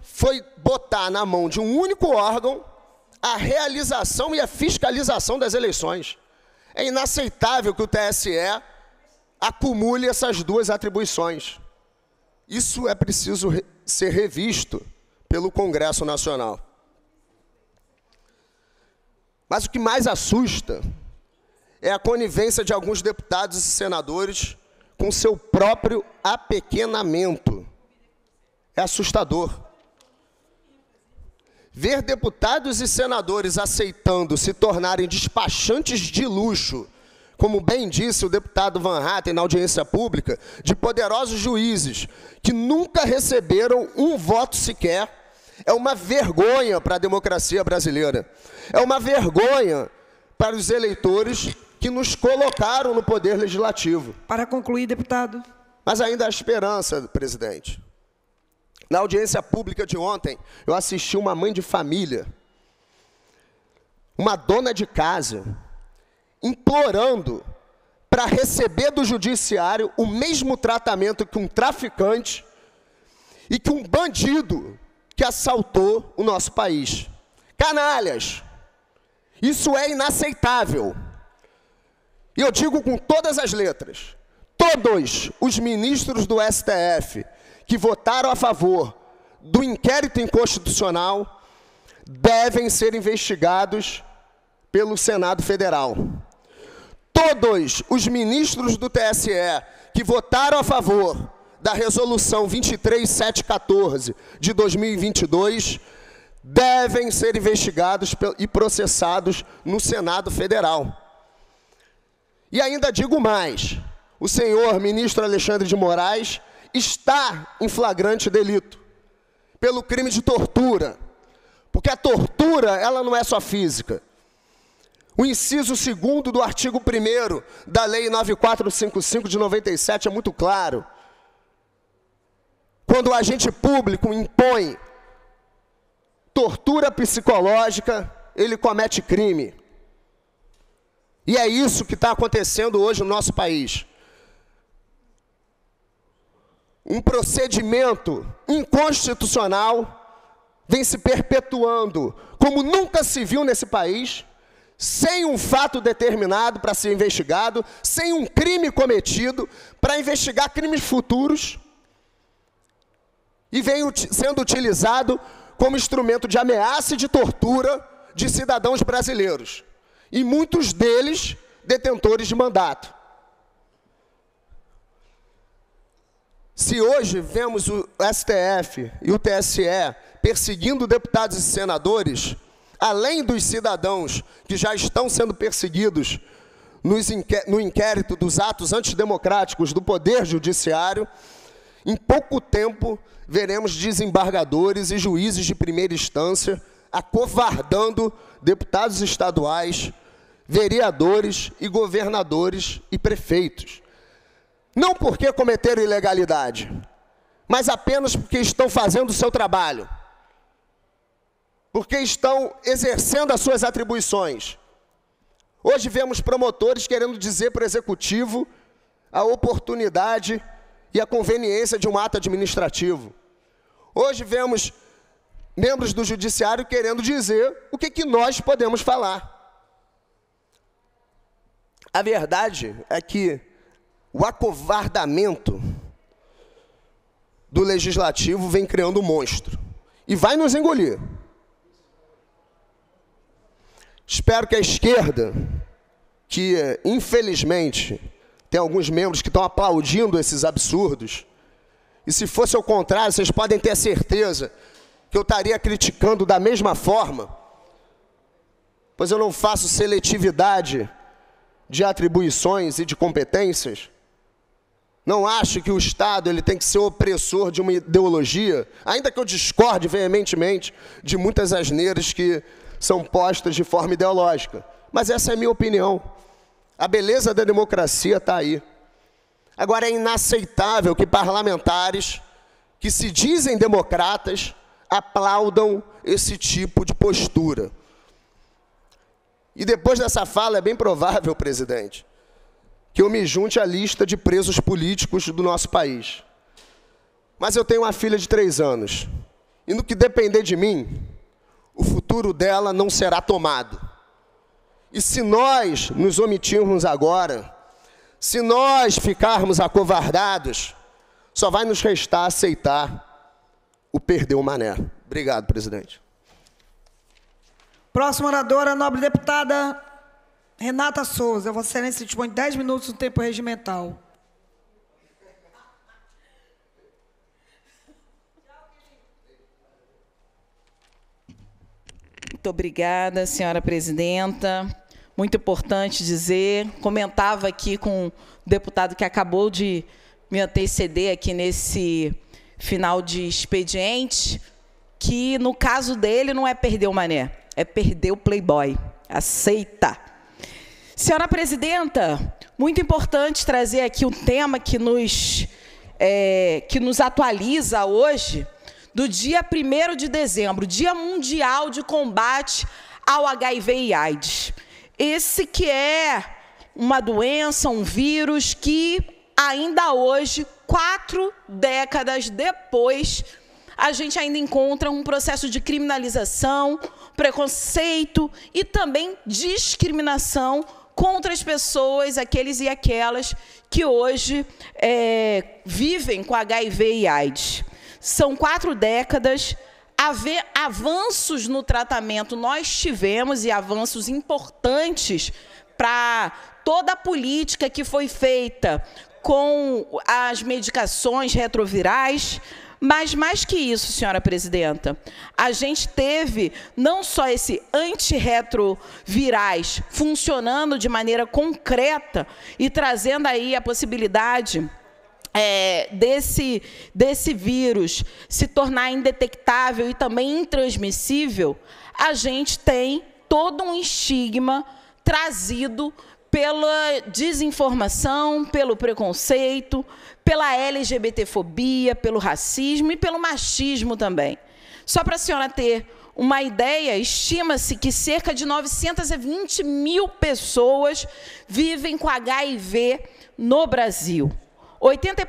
foi botar na mão de um único órgão a realização e a fiscalização das eleições. É inaceitável que o TSE acumule essas duas atribuições. Isso é preciso ser revisto pelo Congresso Nacional. Mas o que mais assusta é a conivência de alguns deputados e senadores com seu próprio apequenamento. É assustador. Ver deputados e senadores aceitando se tornarem despachantes de luxo, como bem disse o deputado Van Hatten na audiência pública, de poderosos juízes que nunca receberam um voto sequer é uma vergonha para a democracia brasileira. É uma vergonha para os eleitores que nos colocaram no poder legislativo. Para concluir, deputado. Mas ainda há esperança, presidente. Na audiência pública de ontem, eu assisti uma mãe de família, uma dona de casa, implorando para receber do judiciário o mesmo tratamento que um traficante e que um bandido que assaltou o nosso país. Canalhas, isso é inaceitável. E eu digo com todas as letras: todos os ministros do STF que votaram a favor do inquérito inconstitucional devem ser investigados pelo Senado Federal. Todos os ministros do TSE que votaram a favor da resolução 23714 de 2022 devem ser investigados e processados no Senado Federal. E ainda digo mais: o senhor ministro Alexandre de Moraes está em flagrante delito pelo crime de tortura. Porque a tortura, ela não é só física. O inciso 2 do artigo 1 da Lei 9455 de 97 é muito claro. Quando o agente público impõe tortura psicológica, ele comete crime. E é isso que está acontecendo hoje no nosso país. Um procedimento inconstitucional vem se perpetuando como nunca se viu nesse país, sem um fato determinado para ser investigado, sem um crime cometido para investigar crimes futuros, e vem sendo utilizado como instrumento de ameaça e de tortura de cidadãos brasileiros e muitos deles detentores de mandato. Se hoje vemos o STF e o TSE perseguindo deputados e senadores, além dos cidadãos que já estão sendo perseguidos no inquérito dos atos antidemocráticos do Poder Judiciário, em pouco tempo veremos desembargadores e juízes de primeira instância acovardando deputados estaduais, vereadores e governadores e prefeitos. Não porque cometeram ilegalidade, mas apenas porque estão fazendo o seu trabalho. Porque estão exercendo as suas atribuições. Hoje vemos promotores querendo dizer para o executivo a oportunidade e a conveniência de um ato administrativo. Hoje vemos membros do judiciário querendo dizer o que, que nós podemos falar. A verdade é que o acovardamento do legislativo vem criando um monstro e vai nos engolir. Espero que a esquerda, que infelizmente tem alguns membros que estão aplaudindo esses absurdos, e se fosse ao contrário, vocês podem ter certeza que eu estaria criticando da mesma forma, pois eu não faço seletividade de atribuições e de competências. Não acho que o Estado ele tem que ser opressor de uma ideologia, ainda que eu discorde veementemente de muitas asneiras que são postas de forma ideológica. Mas essa é a minha opinião. A beleza da democracia está aí. Agora é inaceitável que parlamentares que se dizem democratas aplaudam esse tipo de postura. E depois dessa fala, é bem provável, presidente, que eu me junte à lista de presos políticos do nosso país. Mas eu tenho uma filha de três anos. E no que depender de mim, futuro dela não será tomado. E se nós nos omitirmos agora, se nós ficarmos acovardados, só vai nos restar aceitar o perdeu o mané. Obrigado, presidente. Próxima oradora, nobre deputada Renata Souza. Vossa Excelência dispõe de 10 minutos do tempo regimental. Muito obrigada, senhora presidenta. Muito importante dizer, comentava aqui com o deputado que acabou de me anteceder aqui nesse final de expediente, que no caso dele não é perder o mané, é perder o playboy. Aceita. Senhora presidenta, muito importante trazer aqui um tema que nos, é, que nos atualiza hoje, do dia 1 de dezembro, Dia Mundial de Combate ao HIV e AIDS. Esse que é uma doença, um vírus que ainda hoje, quatro décadas depois, a gente ainda encontra um processo de criminalização, preconceito e também discriminação contra as pessoas, aqueles e aquelas que hoje é, vivem com HIV e AIDS. São quatro décadas, haver avanços no tratamento nós tivemos e avanços importantes para toda a política que foi feita com as medicações retrovirais, mas mais que isso, senhora presidenta, a gente teve não só esse antirretrovirais funcionando de maneira concreta e trazendo aí a possibilidade é, desse, desse vírus se tornar indetectável e também intransmissível, a gente tem todo um estigma trazido pela desinformação, pelo preconceito, pela LGBTfobia, pelo racismo e pelo machismo também. Só para a senhora ter uma ideia, estima-se que cerca de 920 mil pessoas vivem com HIV no Brasil. 80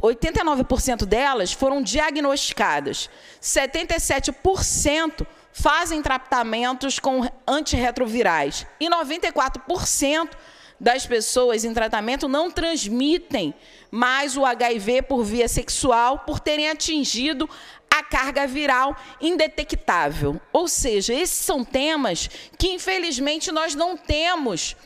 89% delas foram diagnosticadas, 77% fazem tratamentos com antirretrovirais e 94% das pessoas em tratamento não transmitem mais o HIV por via sexual por terem atingido a carga viral indetectável. Ou seja, esses são temas que, infelizmente, nós não temos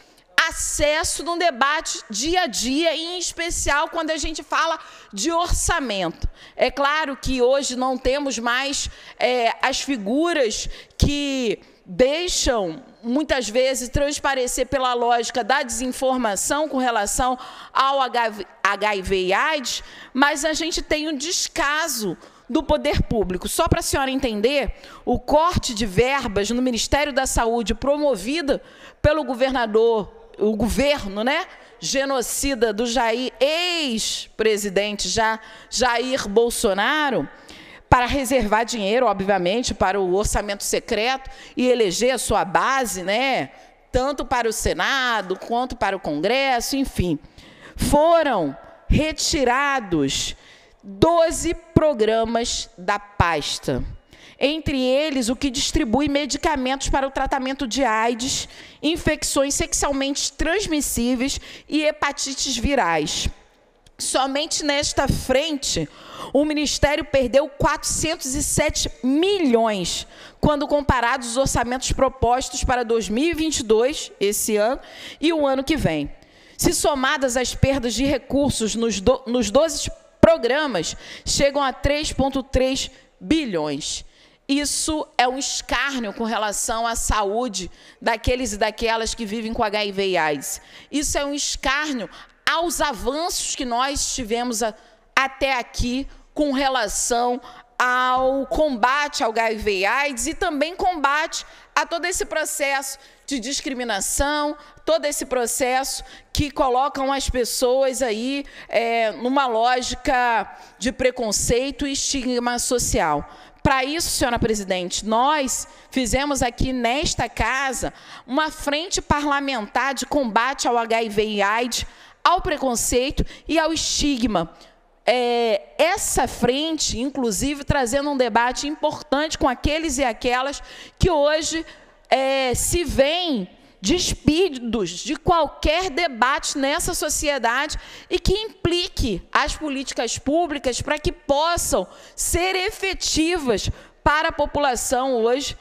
acesso no debate dia a dia, em especial quando a gente fala de orçamento. É claro que hoje não temos mais é, as figuras que deixam muitas vezes transparecer pela lógica da desinformação com relação ao HIV e AIDS, mas a gente tem um descaso do poder público. Só para a senhora entender, o corte de verbas no Ministério da Saúde promovida pelo governador o governo, né? Genocida do Jair, ex-presidente já Jair Bolsonaro, para reservar dinheiro, obviamente, para o orçamento secreto e eleger a sua base, né? Tanto para o Senado quanto para o Congresso, enfim. Foram retirados 12 programas da pasta entre eles o que distribui medicamentos para o tratamento de AIDS, infecções sexualmente transmissíveis e hepatites virais. Somente nesta frente, o Ministério perdeu 407 milhões, quando comparados os orçamentos propostos para 2022, esse ano, e o ano que vem. Se somadas as perdas de recursos nos, do, nos 12 programas, chegam a 3,3 bilhões. Isso é um escárnio com relação à saúde daqueles e daquelas que vivem com HIV e AIDS. Isso é um escárnio aos avanços que nós tivemos a, até aqui com relação ao combate ao HIV e AIDS e também combate a todo esse processo de discriminação, todo esse processo que colocam as pessoas aí é, numa lógica de preconceito e estigma social. Para isso, senhora presidente, nós fizemos aqui nesta casa uma frente parlamentar de combate ao HIV e AIDS, ao preconceito e ao estigma. É, essa frente, inclusive, trazendo um debate importante com aqueles e aquelas que hoje é, se veem despidos de qualquer debate nessa sociedade e que implique as políticas públicas para que possam ser efetivas para a população hoje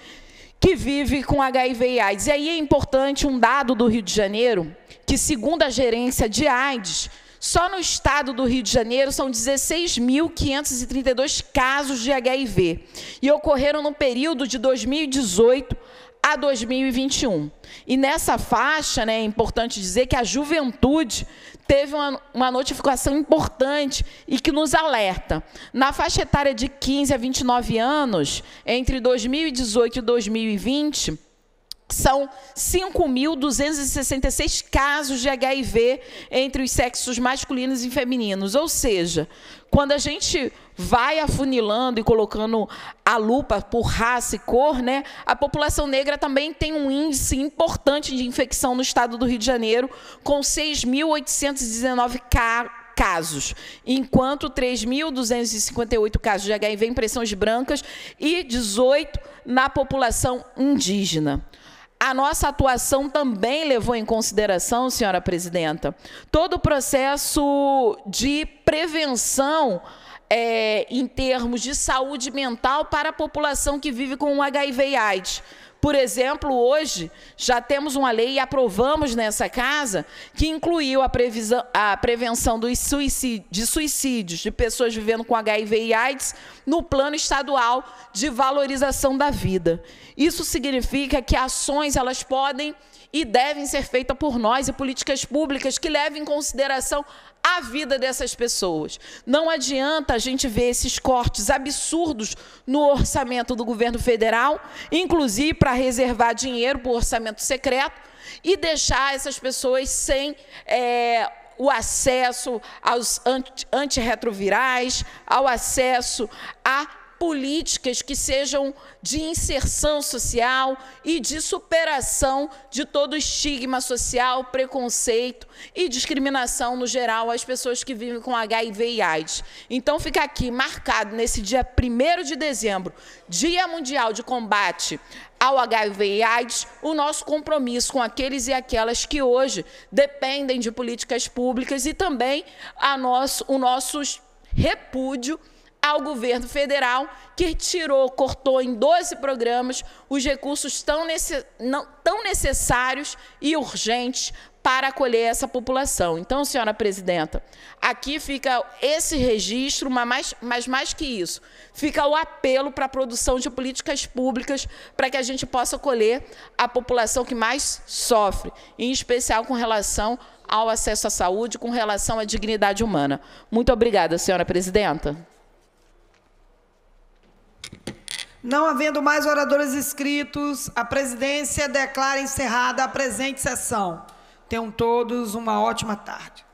que vive com HIV e AIDS. E aí é importante um dado do Rio de Janeiro, que segundo a gerência de AIDS, só no estado do Rio de Janeiro são 16.532 casos de HIV e ocorreram no período de 2018 a 2021. E nessa faixa, né, é importante dizer que a juventude teve uma, uma, notificação importante e que nos alerta. Na faixa etária de 15 a 29 anos, entre 2018 e 2020, são 5.266 casos de HIV entre os sexos masculinos e femininos. Ou seja, quando a gente vai afunilando e colocando a lupa por raça e cor, né, a população negra também tem um índice importante de infecção no estado do Rio de Janeiro, com 6.819 casos casos, enquanto 3.258 casos de HIV em impressões brancas e 18 na população indígena. A nossa atuação também levou em consideração, senhora presidenta, todo o processo de prevenção é, em termos de saúde mental para a população que vive com HIV e AIDS. Por exemplo, hoje já temos uma lei e aprovamos nessa casa que incluiu a, a prevenção dos suicídio, de suicídios de pessoas vivendo com HIV e AIDS no plano estadual de valorização da vida. Isso significa que ações elas podem e devem ser feitas por nós e políticas públicas que levem em consideração a vida dessas pessoas. Não adianta a gente ver esses cortes absurdos no orçamento do governo federal, inclusive para reservar dinheiro para o orçamento secreto, e deixar essas pessoas sem. É, o acesso aos antirretrovirais, ao acesso a políticas que sejam de inserção social e de superação de todo estigma social, preconceito e discriminação no geral às pessoas que vivem com HIV e AIDS. Então fica aqui marcado nesse dia 1 de dezembro, Dia Mundial de Combate ao HIV e AIDS, o nosso compromisso com aqueles e aquelas que hoje dependem de políticas públicas e também a nosso, o nosso repúdio ao governo federal, que tirou, cortou em 12 programas os recursos tão, não, tão necessários e urgentes para acolher essa população. Então, senhora presidenta, aqui fica esse registro, mas mais, mas mais que isso, fica o apelo para a produção de políticas públicas para que a gente possa acolher a população que mais sofre, em especial com relação ao acesso à saúde, com relação à dignidade humana. Muito obrigada, senhora presidenta. Não havendo mais oradores inscritos, a presidência declara encerrada a presente sessão. Tenham todos uma ótima tarde.